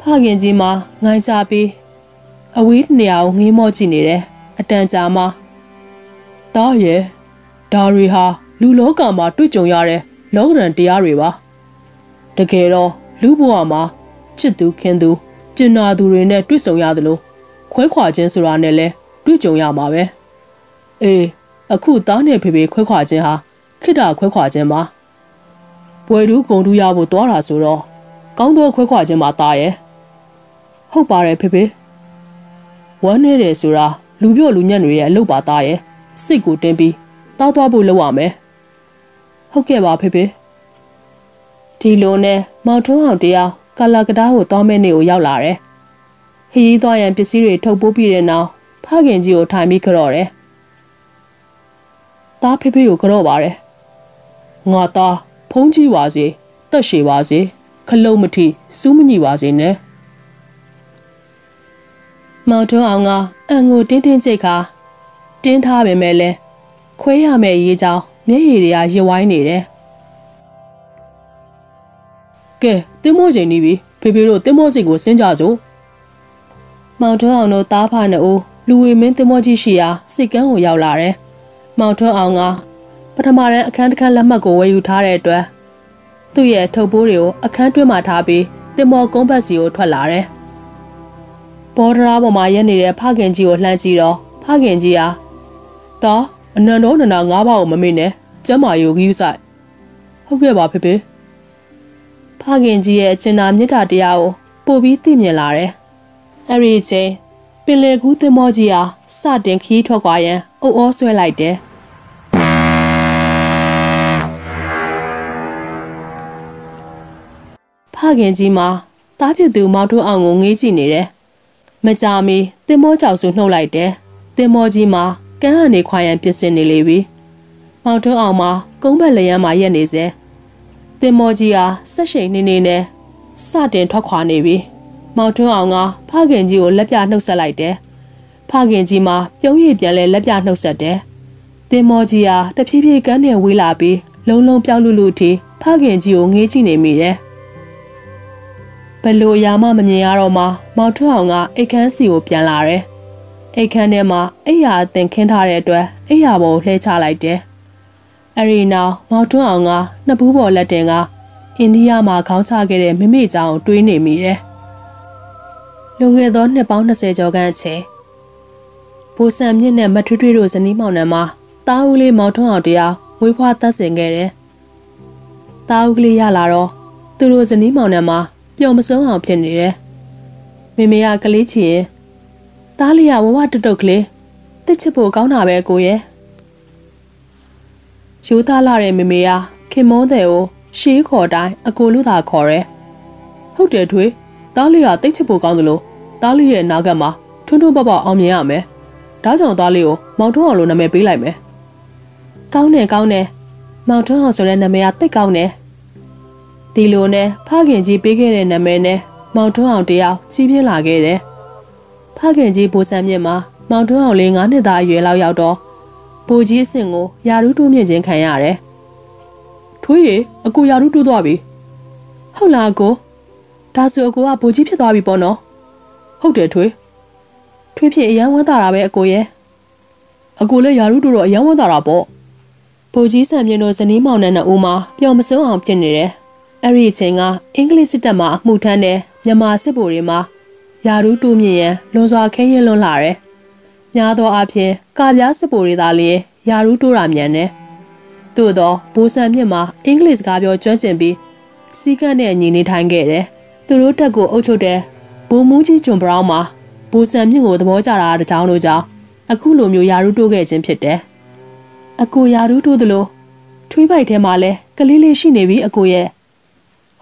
ဖခင်ကြီးမငိုင်းချပြီးအဝေးနေရာကိုငေးမော့ကြည့်နေတယ်အတန်ကြာမှတားရဲ့ဒါတွေဟာလူလောကမှာတွေ့ကြုံရတဲ့လောကရန်တရားတွေပါတကယ်တော့လူဘဝမှာချစ်သူခင်သူကျင်နာသူတွေနဲ့တွေ့ဆုံရတယ်လို့ခွဲခွာခြင်းဆိုတာနဲ့လဲတွေ့ကြုံရမှာပဲအေးအခုသားနဲ့ဖေဖေခွဲခွာခြင်းဟာခိတ္တခွဲခွာခြင်းပါဘွယ်တူးဂုံတူးရဖို့သွားတာဆိုတော့ကောင်းသောခွဲခွာခြင်းမှာသားရဲ့ ဟုတ်ပါတယ်ဖေဖေဝမ်းနေတယ်ဆိုတာလူပြော့လူညံ့တွေရဲ့အလုပ်ပါသားရဲ့စိတ်ကိုတင်းပြီးတားသွားဖို့လုပ်ရမယ်ဟုတ်ကဲ့ပါဖေဖေဒီလိုနဲ့မောင်ထွန်းအောင်တရားကာလာကတားကိုသွားမဲ့နေကိုရောက်လာတယ်ခရီးသွားရန်ပစ္စည်းတွေထုတ်ပိုးပြီးတဲ့နောက်ဖခင်ကြီးကိုထိုင်ပြီးကြော့တယ်တားဖေဖေကိုကြော့ပါတယ်ငါသားဖုံးကြည့်ပါစေတက်ရှည်ပါစေခလုံးမထီစူးမညီပါစေနဲ့ မောင်ထွန်းအောင်ကအန်ကိုတင်းတင်းကြိတ်ခါတင်းထားပေမဲ့လဲခွဲရမယ့်ရေးကြောင်းမျက်ရည်တွေကရဝိုင်းနေတယ်ကဲတင်းမိုးချိန်နေပြီဖေဖေတို့တင်းမိုးစိတ်ကိုစင်းကြစို့မောင်ထွန်းအောင်တို့တားဖာနှစ်ဦးလူဝေမင်းတင်းမိုးကြီးရှိရာစိတ်ကန်းကိုရောက်လာတယ်မောင်ထွန်းအောင်ကပထမတန်းအခန်းတစ်ခန်းလက်မှတ်ကိုဝယ်ယူထားတဲ့အတွက်သူ့ရဲ့ထုတ်ပိုးတွေကိုအခန်းတွင်းမှာထားပြီးတင်မော်ကုန်းဘက်စီကိုထွက်လာတယ်။ ဘော်ဒရာပေါ်မှာရက်နေတဲ့ဖခင်ကြီးကိုလှမ်းကြည့်တော့ဖခင်ကြီးဟာတော့အနန္တောနန္ဒငါးပါးကိုမမေ့နဲ့ကျမ်းမာယိုဂီးဆိုင်ဟုတ်ကဲ့ပါဖေဖေဖခင်ကြီးရဲ့အကျဉ်းသာမြတ်တာတရားကိုပို့ပြီးသိမြင်လာတယ်။အဲ့ဒီချိန်ပင်လေကူးတင်မော်ကြီးဟာစတင်ခီးထွက်ခွာရန်အုပ်အောဆွဲလိုက်တယ်။ဖခင်ကြီးမှာတားဖြစ်သူမောင်ထွန်းအောင်ကိုငေးကြည့်နေတယ်။ မကြာမီတင်မောကြောက်စုနှုတ်လိုက်တယ်။တင်မောကြီးမှာကန်းကနေခွာရန်ပြင်ဆင်နေလေပြီ။မောင်ထွန်းအောင်မှာကုန်းဘက်လျံမှာရက်နေစေ။တင်မောကြီးဟာဆက်ရှိန်နေနေနဲ့စတင်ထွက်ခွာနေပြီ။မောင်ထွန်းအောင်ကဖခင်ကြီးကိုလက်ပြနှုတ်ဆက်လိုက်တယ်။ဖခင်ကြီးမှာပြုံးရည်ပြန်လဲလက်ပြနှုတ်ဆက်တယ်။တင်မောကြီးဟာတဖြည်းဖြည်းကန်းနဲ့ဝေးလာပြီးလုံးလုံးပြောင်းလူလူထိဖခင်ကြီးကိုငေးကြည့်နေမိတယ်။ ဘလို့ရာမမမြင်ရတော့မှမောင်ထွန်းအောင်ကအိတ်ခမ်းစီကိုပြန်လာတယ်။အိတ်ခမ်းထဲမှာအိယာအသင်ခင်းထားတဲ့အတွက်အိယာပေါ်ကိုလှဲချလိုက်တယ်။အဲဒီနောက်မောင်ထွန်းအောင်ကနှစ်ဘူးပေါ်လက်တင်ကအိန္ဒိယမှာခေါင်းချခဲ့တဲ့မိမိကြောင်တွေးနေမိတယ်။လွန်ခဲ့သောနှစ်ပေါင်း20ကျော်ခန့်အချိန်ဘိုးဆန်မြင့်နဲ့မထွေးထွေးတို့ဇနီးမောင်နှံမှာတားဦးလေးမောင်ထွန်းအောင်တရားဝေးဖွားသက်ဆင်ခဲ့တယ်။တားဦးကလေးရလာတော့သူတို့ဇနီးမောင်နှံမှာ ပျော်မစွန်းအောင်ဖြစ်နေတယ်။မေမေကကလေးချီရင်သားလေးကဝဝတုတ်တုတ်ကလေးတစ်ချစ်ဖို့ကောင်းတာပဲကိုရဲ့။ယူသားလာတဲ့မေမေကခင်မုန်းတဲ့ကိုရှေးခေါ်တိုင်းအကိုလူသာခေါ်ရဲ။ဟုတ်တယ်ထွေးသားလေးကတိတ်ချစ်ဖို့ကောင်းသလိုသားလေးရဲ့အနာဂတ်မှာထွန်းထွန်းပပအောင်မြင်ရမယ်။ဒါကြောင့်သားလေးကိုမောင်ထွန်းအောင်လို့နာမည်ပေးလိုက်မယ်။ကောင်းတယ်ကောင်းတယ်မောင်ထွန်းအောင်ဆိုတဲ့နာမည်ကတိတ်ကောင်းတယ် ဒီလိုနဲ့ဖခင်ကြီးပေးခဲ့တဲ့နာမည်နဲ့မောင်ထွန်းအောင်တယောက်ကြီးပြင်းလာခဲ့တယ်။ဖခင်ကြီးဘိုးဆန်းမြင့်မှာမောင်ထွန်းအောင်လေး9နှစ်သားအရွယ်လောက်ရောက်တော့ဘိုးကြီးအဆင့်ကိုယာရုတိုးမြင့်ခြင်းခံရတယ်။ထွေးရီအကူယာရုတိုးသွားပြီ။ဟုတ်လားအကိုဒါဆိုအကိုကဘိုးကြီးဖြစ်သွားပြီပေါ့နော်။ဟုတ်တယ်ထွေး။ထွေးဖြစ်အရန်ဝမ်းသာတာပဲအကိုရဲ့။အကိုလည်းယာရုတိုးတော့အရန်ဝမ်းသာတာပေါ့။ဘိုးကြီးဆန်မြင့်တို့ဇနီးမောင်နှံနှစ်ဦးမှာပျော်မစွန်းအောင်ဖြစ်နေတယ် အဲ့ဒီအချိန်ကအင်္ဂလိပ်စစ်တပ်မှအမှုထမ်းတဲ့မြန်မာစစ်ဗိုလ်တွေမှာယာရုတိုးမြင့်ရန်လွန်စွာခင်းရင်လွန်လာတယ်။များသောအားဖြင့်ကာပြားစစ်ဗိုလ်တွေသာလျှင်ယာရုတိုးတာမြန်တယ်။သို့သောဘိုးဆန်မြင့်မှာအင်္ဂလိပ်စကားပြောကျွမ်းကျင်ပြီးစီးကပ်နဲ့ညီနေထိုင်ခဲ့တယ်။သူတို့တက်ကိုအုပ်ချုပ်တဲ့ဘိုးမူးကြီးဂျွန်ဘရောင်းမှာဘိုးဆန်မြင့်ကိုသဘောကျတာတကြောင်တို့ကြောင့်အခုလိုမျိုးယာရုတိုးခဲ့ခြင်းဖြစ်တယ်။အကိုယာရုတိုးသလိုထွေးပိုက်ထဲမှာလဲကလေးလေးရှိနေပြီအကိုရဲ့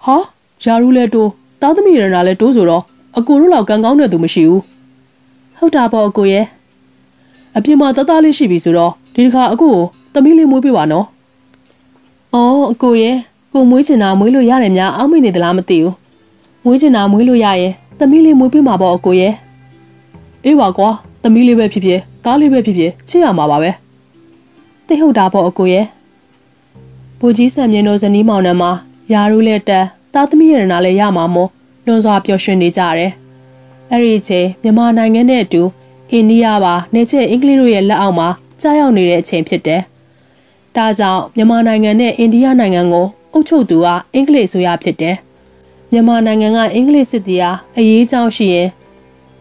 ဟာယာရူလဲတိုးသားသမီးရနာလဲတိုးဆိုတော့အကိုတို့လောက်ကံကောင်းတဲ့သူမရှိဘူးဟုတ်တာပေါ့အကိုရဲ့အပြင်မှာတသားလေးရှိပြီဆိုတော့ဒီတစ်ခါအကိုကိုသမီးလေးမွေးပြပါနော်အော်အကိုရဲ့ကိုမွေးချင်တာမွေးလို့ရတယ်များအောက်မိနေသလားမသိဘူးမွေးချင်တာမွေးလို့ရရင်သမီးလေးမွေးပြမှာပေါ့အကိုရဲ့အေးပါကွာသမီးလေးပဲဖြစ်ဖြစ်သားလေးပဲဖြစ်ဖြစ်ချစ်ရမှာပါပဲသိဟုတ်တာပေါ့အကိုရဲ့ဘူကြီးဆံမြင့်တို့ဇနီးမောင်နှံမှာ ယာရူးလက်တက်သားသမီးရနာလည်းရမှာမို့လွန်စွာပျော်ရွှင်နေကြတယ်။အဲ့ဒီချိန်မြန်မာနိုင်ငံနဲ့အတူအိန္ဒိယပါနေချေအင်္ဂလိပ်တို့ရဲ့လက်အောက်မှာကြားရောက်နေတဲ့အချိန်ဖြစ်တယ်။ဒါကြောင့်မြန်မာနိုင်ငံနဲ့အိန္ဒိယနိုင်ငံကိုအုပ်ချုပ်သူကအင်္ဂလိပ်ဆိုရဖြစ်တယ်။မြန်မာနိုင်ငံကအင်္ဂလိပ်စစ်သည်ဟာအရေးကြောင်းရှိရင်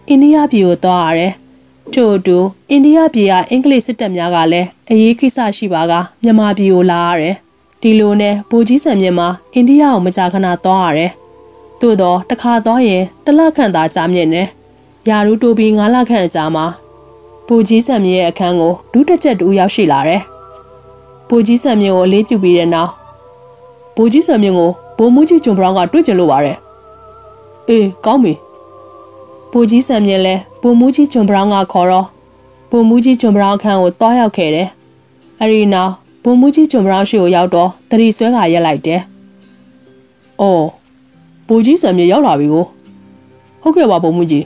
အိန္ဒိယပြည်ကိုသွားရတယ်။ထို့အတူအိန္ဒိယပြည်ကအင်္ဂလိပ်စစ်တပ်များကလည်းအရေးကိစ္စရှိပါကမြန်မာပြည်ကိုလာရတယ်။ ဒီလိုနဲ့ဗိုလ်ကြီးဆံမြင့်မှာအိန္ဒိယကိုမကြာခဏသွားရတယ်။။သို့တော့တစ်ခါသွားရင်တစ်လခန့်သာကြာမြင့်နေ။ယာရူတိုပြီး9လခန့်အကြာမှာဘူကြီးဆံမြင့်ရဲ့အခန်းကိုဒုတက်ချက်တူရောက်ရှိလာတယ်။ဘူကြီးဆံမြင့်ကိုအလေးပြုပြီးတဲ့နောက်ဘူကြီးဆံမြင့်ကိုဘိုးမူကြီးဂျွန်ဘရောင်းကတွေ့ကြလို့ပါတယ်။အေးကောင်းပြီ။ဘူကြီးဆံမြင့်လဲဘိုးမူကြီးဂျွန်ဘရောင်းကခေါ်တော့ဘိုးမူကြီးဂျွန်ဘရောင်းအခန်းကိုတွားရောက်ခဲ့တယ်။အဲဒီနောက် ဘိုးမူကြီးဂျွန်ဘရောင်းရှိကိုရောက်တော့တရီဆွဲကရက်လိုက်တယ်။အော်ဘူကြီးဆံမြင့်ရောက်လာပြီကိုဟုတ်ကဲ့ပါဘိုးမူကြီး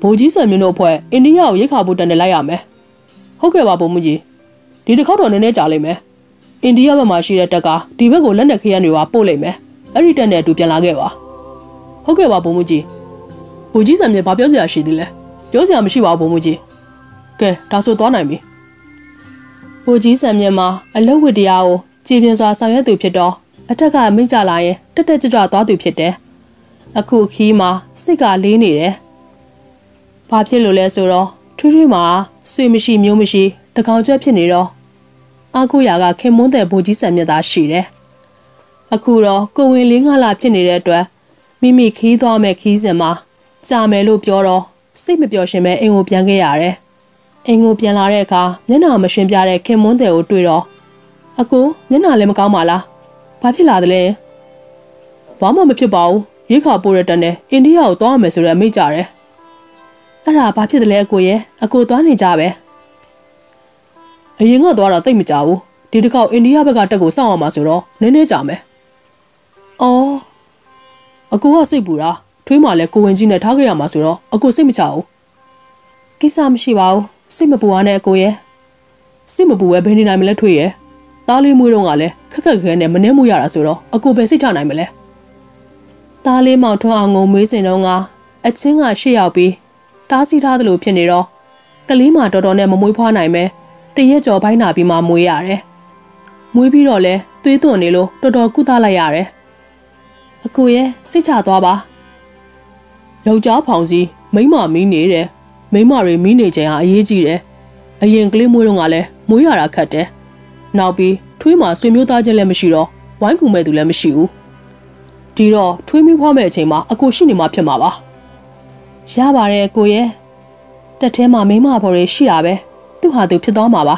ဘိုးကြီးဆံမြင့်တို့အဖွဲ့အိန္ဒိယကိုရိတ်ခါဖို့တန်တယ်လိုက်ရမယ်ဟုတ်ကဲ့ပါဘိုးမူကြီးဒီတစ်ခေါက်တော့နည်းနည်းကြာလိမ့်မယ်အိန္ဒိယဘက်မှာရှိတဲ့တက်ကဒီဘက်ကိုလက်နက်ခရမ်းတွေပါပို့လိုက်မယ်အဲ့ဒီတက်နဲ့အတူပြန်လာခဲ့ပါဟုတ်ကဲ့ပါဘိုးမူကြီးဘိုးကြီးဆံမြင့်ဘာပြောစရာရှိသေးလဲပြောစရာမရှိပါဘူးဘိုးမူကြီးကဲဒါဆိုသွားနိုင်ပြီ ဘိုးကြီးဆံမြင့်မှာအလုတ်ဝတ္တရားကိုကြည်ပြင်းစွာဆောင်ရွက်သူဖြစ်တော့အထက်ကမိတ်ကြလာရင်တက်တက်ကြွကြွသွားသူဖြစ်တယ်အခုခီးမှာစိတ်ကလေးနေတယ်။ဘာဖြစ်လို့လဲဆိုတော့ထွေးထွေးမှာဆွေမရှိမျိုးမရှိတကောင်ကျွတ်ဖြစ်နေတော့အာကိုရာကခင်မွန်းတဲ့ဘိုးကြီးဆံမြတ်သားရှိတယ်။အခုတော့ကိုဝင်လေးငါလာဖြစ်နေတဲ့အတွက်မိမိခီးသွားမဲ့ခီးစဉ်မှာကြာမယ်လို့ပြောတော့စိတ်မပျော်ရှင်ပဲအိမ်ကိုပြန်ခဲ့ရတယ်။ အိမ်ကိုပြန်လာတဲ့အခါမျက်နှာမရှင်ပြတဲ့ခင်မွန်းတဲ့ကိုတွေ့တော့အကိုမျက်နှာလည်းမကောင်းပါလား။ဘာဖြစ်လာသလဲ။ဘာမှမဖြစ်ပါဘူး။ရိခါပိုးရတဲ့နဲ့အိန္ဒိယကိုသွားမယ်ဆိုတော့အမိတ်ကြတယ်။အဲ့ဒါဘာဖြစ်တယ်လဲအကိုရဲ့အကိုသွားနေကြပဲ။အရင်ကသွားတာတိတ်မကြဘူး။ဒီတစ်ခေါက်အိန္ဒိယဘက်ကတက်ကိုစောင့်အောင်ပါဆိုတော့နည်းနည်းကြာမယ်။အော်အကိုကစိတ်ပူတာထွေးမှလည်းကိုဝင်ကြီးနဲ့ထားခဲ့ရမှာဆိုတော့အကိုစိတ်မချဘူး။ကိစ္စမရှိပါဘူး။ စိတ်မပူအောင်နဲ့အကိုရဲ့စိတ်မပူပဲဘယ်နေနိုင်မလဲထွေးရဲ့။သားလေးမွေးတော့ကလည်းခက်ခက်ခဲနဲ့မနှဲမှုရတာဆိုတော့အကိုပဲစိတ်ချနိုင်မလဲ။သားလေးမောင်ထွန်းအောင်ငုံမေးစင်တော့ကအချင်းကရှေ့ရောက်ပြီးတားဆီးထားသလိုဖြစ်နေတော့ကလေးမတော်တော်နဲ့မမွေးဖွားနိုင်ပဲတရက်ကျော်ပိုင်းနာပြီးမှမွေးရတယ်။မွေးပြီးတော့လဲသွေးသွန်နေလို့တော်တော်ကုသလိုက်ရတယ်။အကိုရဲ့စိတ်ချသွားပါ။ယောက်ျားဖောင်စီမိမမီးနေတယ်။ မိမတွေမီးနေချိန်ဟာအရေးကြီးတယ်။အရင်ကလေးမွေးတော့ကလည်းမွေးရတာခက်တယ်။နောက်ပြီးထွေးမှာဆွေမျိုးသားချင်းလည်းမရှိတော့ဝိုင်းကူမဲ့သူလည်းမရှိဘူး။ဒီတော့ထွေးမီးဖွားမဲ့အချိန်မှာအကိုရှိနေမှဖြစ်မှာပါ။ရပါတယ်ကိုရဲ့တက်ထဲမှာမိမဖော်ရရှိတာပဲသူဟာသူဖြစ်သွားမှာပါ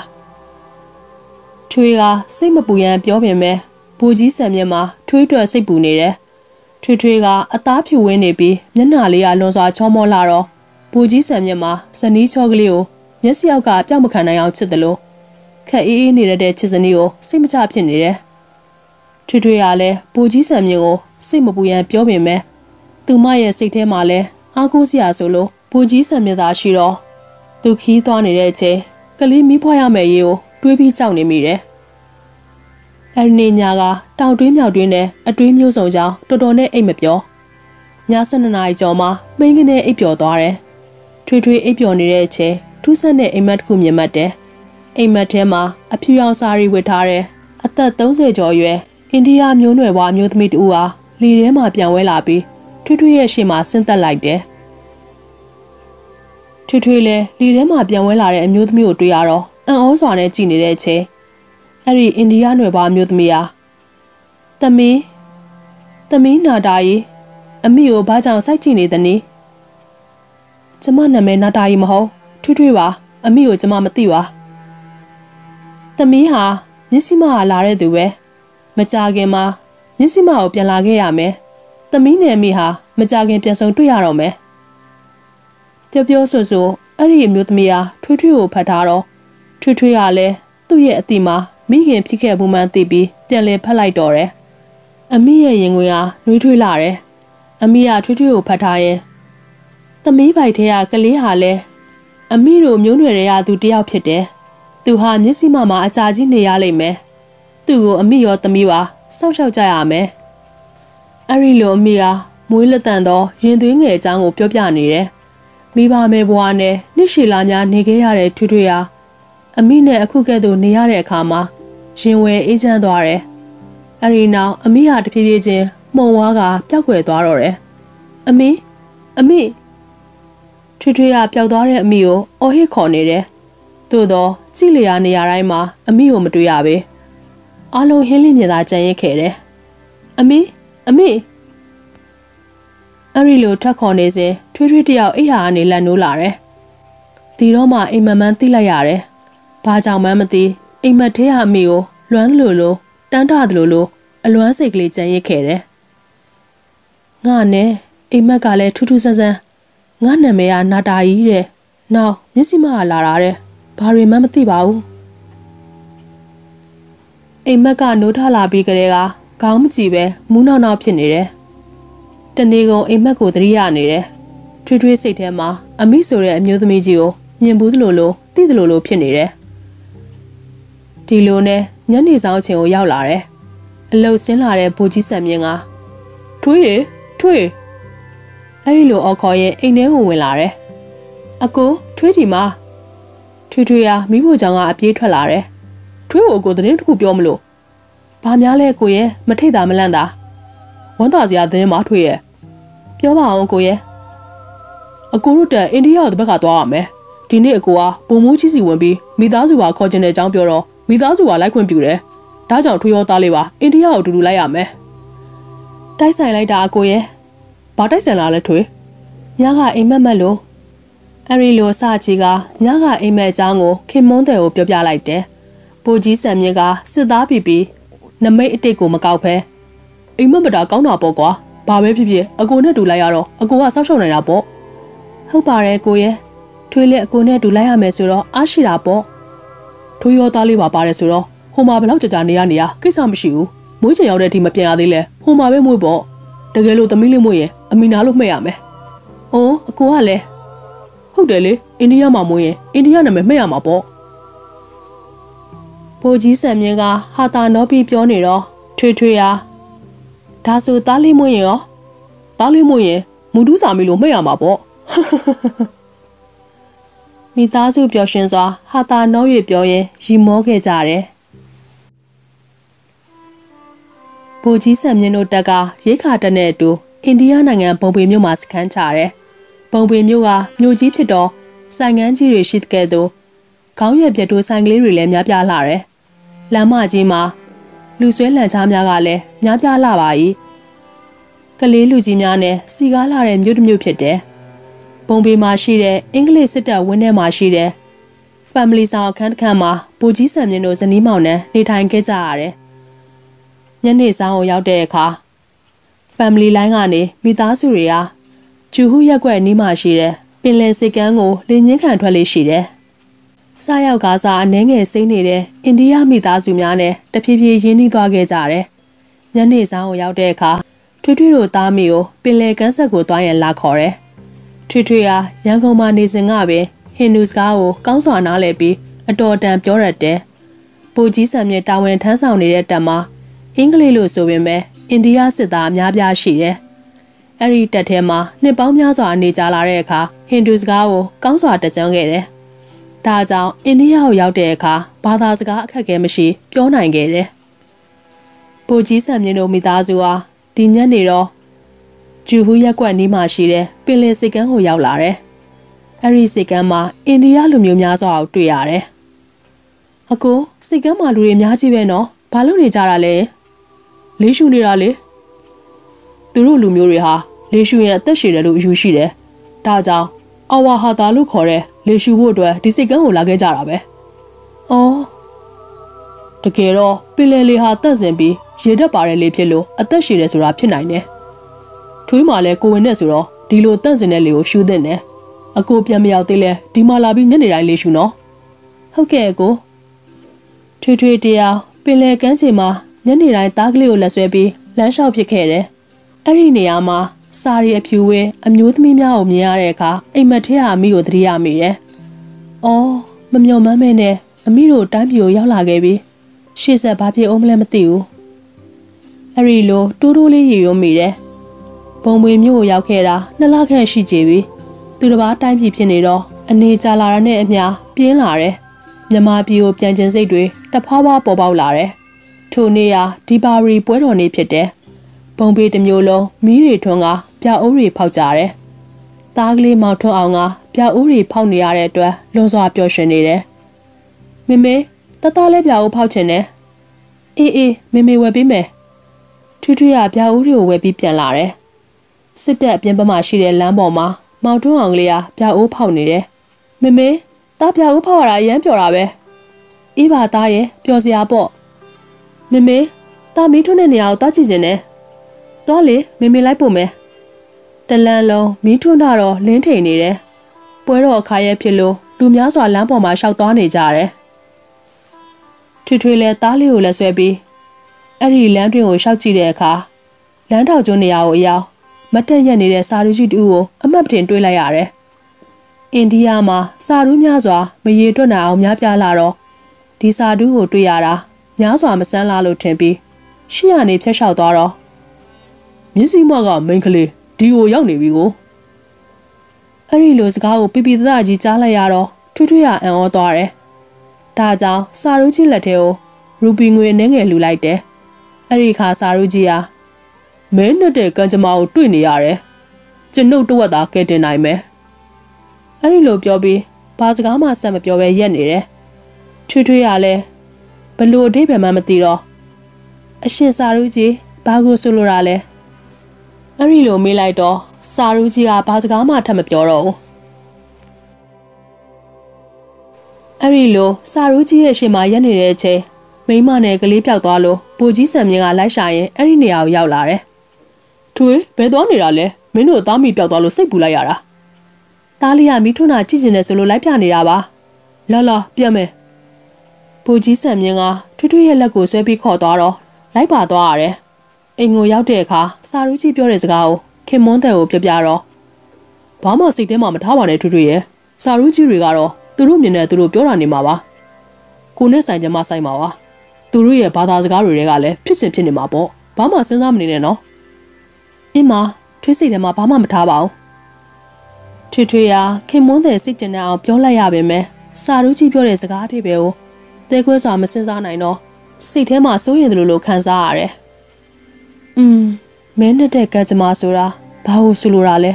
ထွေးကစိတ်မပူရန်ပြောပေမဲ့ဘူကြီးဆံမြက်မှာထွေးတွယ်စိတ်ပူနေတယ်ထွေးထွေးကအသားဖြူဝင်းနေပြီးမျက်နှာလေးကလွန်စွာချောမောလာတော့ ဘူကြီးဆံမြက်မှာဇနီးချောကလေးကိုမျက်စိအောက်ကပြောက်မခံနိုင်အောင်ချစ်တယ်လို့ခက်အေးအေးနေတဲ့ချစ်စနီးကိုစိတ်မချဖြစ်နေတယ်ထွေးထွေးကလည်းဘူကြီးဆံမြက်ကိုစိတ်မပူရန်ပြောပေမဲ့သူမရဲ့စိတ်ထဲမှာလည်းအားကိုးစရာဆိုလို့ဘူကြီးဆံမြသာရှိတော့သူခီးသွားနေတဲ့အချိန်ကလေးမိဖွားရမယ်ရေးကိုတွေးပြီးကြောက်နေမိတယ်။အဲဒီနေ့ညကတောင်တွင်းမြောက်တွင်းနဲ့အတွေးမျိုးစုံကြောင့်တော်တော်နဲ့အိတ်မပြော။ည7နာရီကျော်မှမိန်းကနေအိပ်ပျော်သွားတယ်။ ထွေးထွေးအိပ်ပျော်နေတဲ့အချိန်ထူးဆန်းတဲ့အိမ်မက်တစ်ခုမြင်မှတ်တယ်။အိမ်မက်ထဲမှာအဖြူရောင်စာရီဝတ်ထားတဲ့အသက်30ကျော်အရွယ်အိန္ဒိယမျိုးနွယ်ဘွားအမျိုးသမီးတူဟာလေထဲမှာပြန်ဝဲလာပြီးထွေးထွေးရဲ့ရှေ့မှာဆင်းသက်လိုက်တယ်ထွေးထွေးလဲလီထဲမှာပြန်ဝဲလာတဲ့အမျိုးသမီးကိုတွေ့ရတော့အံ့ဩစွာနဲ့ကြည်နေတဲ့အချိန်အဲ့ဒီအိန္ဒိယနွယ်ဘွားအမျိုးသမီးဟာသမီးသမီးနာတာကြီးအမိကိုဘာကြောင့်စိုက်ကြည့်နေသနည်း ကျမနာမည်နာတာကြီးမဟုတ်ထွေးထွေးပါအမိကိုကျမမသိပါသမီးဟာမျက်စိမဟာလာတဲ့သူပဲမကြခင်မှာမျက်စိမကိုပြန်လာခဲ့ရမယ်သမီးနဲ့အမိဟာမကြခင်ပြန်ဆုံတွေ့ရတော့မယ်ပြောပြောဆိုဆိုအဲ့ဒီအမျိုးသမီးဟာထွေးထွေးကိုဖတ်ထားတော့ထွေးထွေးကလည်းသူ့ရဲ့အတိမှာမိခင်ဖြစ်ခဲ့ဘူးမှန်းသိပြီးပြန်လည်ဖတ်လိုက်တော့တယ်။အမိရဲ့ရင်ခွင်ဟာနှွေးထွေးလာတယ်။အမိကထွေးထွေးကိုဖတ်ထားရင် သမီးပိုက်ထဲကကလေးဟာလည်းအမိတို့မျိုးနွယ်တွေကသူတယောက်ဖြစ်တယ်။သူဟာမျက်စိမှမှာအကြာကြီးနေရလိမ့်မယ်။သူ့ကိုအမိရောသမီးပါစောက်ရှောက်ကြရမယ်။အဲ့ဒီလိုအမိဟာမွေးလက်တန်သောရင်သွေးငယ်အကြောင်းကိုပြောပြနေတယ်။မိဘမဲဘွားနဲ့နှစ်ရှည်လာများနေခဲ့ရတဲ့ထွေးထွေးဟာအမိနဲ့အခုကဲ့သို့နေရတဲ့အခါမှာရင်ဝယ်အေးချမ်းသွားတယ်။အဲဒီနောက်အမိဟာတဖြည်းဖြည်းချင်းမှုံဝါးကပျောက်ကွယ်သွားတော့တယ်။အမိအမိ ထွေထွေကပျောက်သွားတဲ့အမိကိုအော်ဟစ်ခေါ်နေတယ်။သို့တော့ကြည့်လျာနေရာတိုင်းမှာအမိကိုမတွေ့ရပဲ။အလုံးဟင်းလင်းမြင်သာကြံရစ်ခဲ့တယ်။အမိအမိအဲ့ဒီလိုထက်ခေါ်နေစဉ်ထွေးထွေးတယောက်အိယာကနေလက်နိုးလာတယ်။ဒီတော့မှအိမ်မက်မန်းသိလိုက်ရတယ်။ဘာကြောင့်မှမသိအိမ်မက်ထဲဟာမိကိုလွမ်းလို့လို့တန်းထတယ်လို့လို့အလွမ်းစိတ်ကလေးကြံရစ်ခဲ့တယ်။ငါနဲ့အိမ်မက်ကလည်းထူးထူးဆန်းဆန်း ငါနာမည်ကနာတာကြီးတဲ့။နောက်မျက်စိမကလာတာတဲ့။ဘာတွေမှမသိပါဘူး။အိမ်မက်ကနိုးထလာပြီးကလေးကခေါင်းမကြည့်ပဲမူးနောက်နောက်ဖြစ်နေတယ်။တနေ့ကုန်အိမ်မက်ကိုသတိရနေတယ်။ထွေးထွေးစိတ်ထဲမှာအမိဆိုတဲ့အမျိုးသမီးကြီးကိုမြင်ဘူးသလိုလိုသိသလိုလိုဖြစ်နေတယ်။ဒီလိုနဲ့ညနေဆောင်ချိန်ကိုရောက်လာတယ်။အလုတ်ဆင်းလာတဲ့ဘူကြီးဆံမြင့်ကထွေးရထွေး အဲ့ဒီလိုအော်ခေါ်ရင်အိမ်ထဲကိုဝင်လာတယ်။အကိုထွေးဒီမှာထွေးထွေးကမိဖို့ကြောင့်ကအပြေးထွက်လာတယ်။ထွေးကိုအကိုသတင်းတစ်ခုပြောမလို့ဘာများလဲကိုရဲ့မထိတ်တာမလန့်တာဝမ်းသာစရာသတင်းမထွေးရဲ့ပြောပါအောင်ကိုရဲ့အကိုတို့တက်အိန္ဒိယကိုတစ်ဘက်ကသွားရမယ်ဒီနေ့အကိုကပုံမိုးကြီးစီဝင်ပြီးမိသားစုပါခေါ်ကျင်တဲ့အကြောင်းပြောတော့မိသားစုကလိုက်ခွင့်ပြုတယ်ဒါကြောင့်ထွေးရောသားလေးပါအိန္ဒိယကိုအတူတူလိုက်ရမယ်တိုက်ဆိုင်လိုက်တာအကိုရဲ့ ဘာတိုက်ဆိုင်လာလဲထွေးညကအိမ်မက်မက်လို့အဲ့ဒီလိုစချီကညကအိမ်မက်အကြောင်းကိုခင်မွန်းတယ်ကိုပြောပြလိုက်တယ်။ဘူကြီးစံမြင့်ကစစ်သားပြီပြီးနမိတ်အတိတ်ကိုမကောက်ဖဲအိမ်မက်မတာကောင်းတာပေါ့ကွာ။ဘာပဲဖြစ်ဖြစ်အကိုနဲ့တူလိုက်ရတော့အကိုကစောက်ရှောက်နေတာပေါ့။ဟုတ်ပါတယ်ကိုရဲ့ထွေးလက်အကိုနဲ့တူလိုက်ရမယ်ဆိုတော့အားရှိတာပေါ့။ထွေးရောသားလေးပါပါတယ်ဆိုတော့ဟိုမှာဘလောက်ကြာကြာနေရနေရကိစ္စမရှိဘူး။မွေးချင်ရောက်တဲ့အထိမပြန်ရသေးလဲဟိုမှာပဲမွေးပေါ့။ တကယ်လို့သမီးလေးမွေးရင်အမီနာလို့မှတ်ရမယ်။အိုးအကိုကလည်းဟုတ်တယ်လေအိန္ဒိယမှာမွေးရင်အိန္ဒိယနာမည်မှတ်ရမှာပေါ့ဘိုးကြီးဆံမြင့်ကဟာတာနောပြီးပြောနေတော့ထွေထွေဟာဒါဆိုသားလေးမွေးရင်ရောသားလေးမွေးရင်မူတူးစာမီလို့မှတ်ရမှာပေါ့မိသားစုပျော်ရွှင်စွာဟာတာနော၍ပြောရင်ရီမောခဲ့ကြတယ် ဘိုးကြီးဆံမြင့်တို့တက်ကရိခါတက်နဲ့အတူအိန္ဒိယနိုင်ငံဘုံပေမြို့မှာစခန်းချတယ်။ဘုံပေမြို့ကမြို့ကြီးဖြစ်တော့ဆိုင်ငန်းကြီးတွေရှိတဲ့ကဲ့သို့ခေါင်းရွက်ပြတ်တိုးဆိုင်ကလေးတွေလည်းများပြားလာတယ်။လမ်းမကြီးမှာလူဆွဲလန်ချားများကလည်းများပြားလာပါ၏။ကလေးလူကြီးများနဲ့စီကားလာတဲ့မြို့တစ်မြို့ဖြစ်တယ်။ဘုံပေမှာရှိတဲ့အင်္ဂလိပ်စစ်တပ်ဝင်းထဲမှာရှိတဲ့ family ဆောင်အခန်းတစ်ခန်းမှာဘူကြီးဆံမြင့်တို့ဇနီးမောင်နှံနေထိုင်ခဲ့ကြရတယ်။ ညနေဆောင်ကိုရောက်တဲ့အခါ family line ကနေမိသားစုတွေကကျူဟုရက်ွက်နီးမှရှိတဲ့ပင်လယ်စိတ်ကမ်းကိုလင်းချင်းခံထွက်လေးရှိတယ်။စားရောက်ကားစားအနှဲငယ်စိမ့်နေတဲ့အိန္ဒိယမိသားစုများနဲ့တဖြည်းဖြည်းရင်းနှီးသွားခဲ့ကြတယ်။ညနေဆောင်ကိုရောက်တဲ့အခါထွေထွေတို့သားမိကိုပင်လယ်ကမ်းဆက်ကိုသွားရန်လာခေါ်တယ်။ထွေထွေဟာရန်ကုန်မှာနေစဉ်ကပင်ဟင်ဒူစကားကိုကောင်းစွာနားလည်ပြီးအတော်တန်ပြောရတဲ့။ပူကြီးဆံမြင့်တာဝန်ထမ်းဆောင်နေတဲ့တပ်မှာ အင်္ဂလိပ်လို့ဆိုပေမဲ့အိန္ဒိယစစ်သားအများပြားရှိတယ်။အဲ့ဒီတပ်ထဲမှာနှစ်ပေါင်းများစွာနေကြလာတဲ့အခါဟင်ဒူစကားကိုကောင်းစွာတကြံခဲ့တယ်။ဒါကြောင့်အိန္ဒိယကိုရောက်တဲ့အခါဘာသာစကားအခက်အခဲမရှိပြောနိုင်ခဲ့တယ်။ဗိုလ်ကြီးဆံမြင့်တို့မိသားစုဟာဒီညနေတော့ဂျူဟူရက်ကွက်နီးမှာရှိတဲ့ပင်လယ်စိတ်ကမ်းကိုရောက်လာတယ်။အဲ့ဒီစိတ်ကမ်းမှာအိန္ဒိယလူမျိုးများစွာကိုတွေ့ရတယ်။အကိုစိတ်ကမ်းမှာလူတွေအများကြီးပဲနော်။ဘာလို့နေကြတာလဲ။ လေးရှူနေတာလေ။သူတို့လူမျိုးတွေဟာလေရှူရင်အသက်ရှည်တယ်လို့အယူရှိတယ်။ဒါကြောင့်အဝါဟာတာလို့ခေါ်တဲ့လေရှူဖို့အတွက်ဒီစိတ်ကမ်းကိုလာခဲ့ကြတာပဲ။အော်တကယ်တော့ပင်လယ်လေဟာတက်စင်ပြီးရေတက်ပါတဲ့လေဖြစ်လို့အသက်ရှည်တယ်ဆိုတာဖြစ်နိုင်တယ်။ထွေးမှလည်းကိုဝင်နဲ့ဆိုတော့ဒီလိုတက်စင်တဲ့လေကိုရှူတဲ့နဲ့အကိုပြန်မရောက်သေးလဲဒီမှာလာပြီးညနေတိုင်းလေရှူနော်။ဟုတ်ကဲ့အကိုထွေထွေတရားပင်လယ်ကမ်းခြေမှာ ညနေတိုင်းသားကလေးကိုလက်ဆွဲပြီးလမ်းလျှောက်ဖြစ်ခဲ့တယ်။အဲ့ဒီနေရာမှာစာရီအဖြူဝဲအမျိုးသမီးများကိုမြင်ရတဲ့အခါအိမ်မက်ထဲဟာမိကိုသတိရမိတယ်။အော်မမျော်မှန်းမဲနဲ့အမိတို့တိုင်းပြည်ကိုရောက်လာခဲ့ပြီ။ရှေ့ဆက်ဘာဖြစ်အောင်မလဲမသိဘူး။အဲ့ဒီလိုတိုးတိုးလေးရေရွံ့မိတယ်။ဘုံမွေမြို့ကိုရောက်ခဲ့တာနှစ်လခန့်ရှိကြပြီ။သူတစ်ပါးတိုင်းပြည်ဖြစ်နေတော့အနေကြလာရတဲ့အမျှပြင်းလာတယ်။မြမပြည်ကိုပြန်ကျင်စိတ်တွေတဖွာဖွာပေါ်ပေါက်လာတယ်။ ထိုနေ့ဟာဒီပါရီပွဲတော်နေ့ဖြစ်တယ်။ဘုံပေတစ်မျိုးလုံးမီးတွေထွန်းကပြအိုးတွေဖောက်ကြတယ်။သားကလေးမောက်ထွန်းအောင်ကပြအိုးတွေဖောက်နေရတဲ့အတွက်လွန်စွာပျော်ရွှင်နေတယ်။မမေတသားလေးပြအိုးဖောက်ချင်တယ်။အေးအေးမမေဝယ်ပေးမယ်။ထွေးထွေးကပြအိုးတွေကိုဝယ်ပြီးပြန်လာတယ်။စစ်တပ်အပြင်ဘက်မှာရှိတဲ့လမ်းပေါ်မှာမောင်တွန်းအောင်ကလေးဟာပြအိုးဖောက်နေတယ်။မမေတားပြအိုးဖောက်ရတာအရမ်းပျော်တာပဲ။အေးပါသားရဲ့ပျော်စရာပေါ့။ မမေတားမီးထွန်းတဲ့နေရာကိုတွားကြည့်ခြင်းနဲ့။တွားလေမမေလိုက်ပို့မယ်။တလန်းလုံးမီးထွန်းတာတော့လင်းထိန်နေတယ်။ပွဲတော်အခါရဲဖြစ်လို့လူများစွာလမ်းပေါ်မှာရှောက်သွားနေကြတယ်။ထွေထွေလဲတားလေးကိုလည်းဆွဲပြီးအဲ့ဒီလမ်းတွင်ကိုရှောက်ကြည့်တဲ့အခါလမ်းထောက်ကျွန်းနေရာကိုအရောက်မတ်တက်ရက်နေတဲ့စာရူးကြီးတူကိုအမှတ်တင်တွေးလိုက်ရတယ်။အိန္ဒိယမှာစာရူးများစွာမရေတွက်နိုင်အောင်များပြားလာတော့ဒီစာတူးကိုတွေ့ရတာ များစွာမဆန်းလာလို့ထင်ပြီးရှေ့ကနေဖျက်လျှောက်သွားတော့မျက်စိမကမိန်ကလေးဒီကိုရောက်နေပြီကိုအဲ့ဒီလိုစကားကိုပြပြသားကြီးကြားလိုက်ရတော့ထွထွရအံ့ဩသွားတယ်။ဒါကြောင့်စာရူးကြီးလက်ထဲကိုရူပီငွေနှဲငယ်လှူလိုက်တယ်။အဲ့ဒီခါစာရူးကြီးဟာမင်းနဲ့တဲ့ကံကြမ္မာကိုတွေ့နေရတယ်။ကျွန်ုပ်တဝက်သားကဲတင်နိုင်မယ်။အဲ့ဒီလိုပြောပြီးဘာစကားမှဆက်မပြောဘဲရက်နေတယ်။ထွေထွေရလဲ ဘလို့အတိပယ်မှမသိတော့အရှင်စာရူးကြီးဘာကိုဆိုလိုတာလဲ။အဲ့ဒီလိုမေးလိုက်တော့စာရူးကြီးကဘာစကားမှထပ်မပြောတော့ဘူး။အဲ့ဒီလိုစာရူးကြီးရဲ့ရှင်မရက်နေတဲ့အချိန်မိမနဲ့ကလေးပြောက်သွားလို့ဘူကြီးစံမြင့်ကလိုက်ရှာရင်အဲ့ဒီနေရာကိုရောက်လာတယ်။ထွေဘယ်သွားနေတာလဲမင်းတို့သားမိပြောက်သွားလို့စိတ်ပူလိုက်ရတာ။သားလေးကမိထွန်းတာကြည့်ကျင်နေဆိုလို့လိုက်ပြနေတာပါ။လာလာပြတ်မယ်။ ဘူကြီးစံမြင့်ကထွေးထွေးရဲ့လက်ကိုဆွဲပြီးခေါ်သွားတော့လိုက်ပါသွားရတယ်။အိမ်ကိုရောက်တဲ့အခါစာရူးကြီးပြောတဲ့စကားကိုခင်မွန်းတဲ့ကိုပြပြတော့ဘာမှစိတ်ထဲမှာမထားပါနဲ့ထွေးထွေးရဲ့စာရူးကြီးတွေကတော့သူတို့မြင်တဲ့သူတို့ပြောတာနေမှာပါ။ကိုနဲ့ဆိုင်ကြမှာဆိုင်ပါပါ။သူတို့ရဲ့ဘာသာစကားတွေကလည်းဖြစ်စဉ်ဖြစ်နေမှာပေါ့ဘာမှစဉ်းစားမနေနဲ့နော်အင်းမထွေးစိတ်ထဲမှာဘာမှမထားပါဘူးထွေထွေရာခင်မွန်းတဲ့စိတ်ကျင်တဲ့အောင်ပြောလိုက်ရပါမယ်စာရူးကြီးပြောတဲ့စကားအထိပဲကို တဲခွဲစွာမစဉ်းစားနိုင်တော့စိတ်ထဲမှာစိုးရင်တယ်လို့ခံစားရတယ်อืมမင်းနဲ့တဲ့ကကြမ္မာဆိုတာဘာလို့ဆိုလိုတာလဲ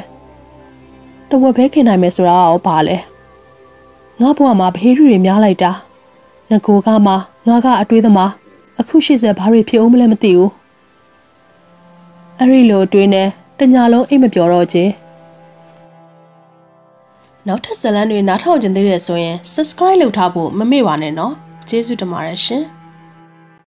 တဝက်ပဲခင်နိုင်မယ်ဆိုတာရောဘာလဲငါ့ဘဝမှာဘေးတွေများလိုက်တာငကိုကမှငါကအတွေးသမားအခုရှိစေဘာတွေဖြစ်အောင်မလဲမသိဘူးအဲ့ဒီလိုတွေးနေတညာလုံးအိတ်မပြောတော့ချင်းနောက်ထပ်ဇာတ်လမ်းတွေနားထောင်ကြသေးတယ်ဆိုရင် subscribe လုပ်ထားဖို့မမေ့ပါနဲ့နော် ကျေးဇူးတင်ပါတယ်ရှင်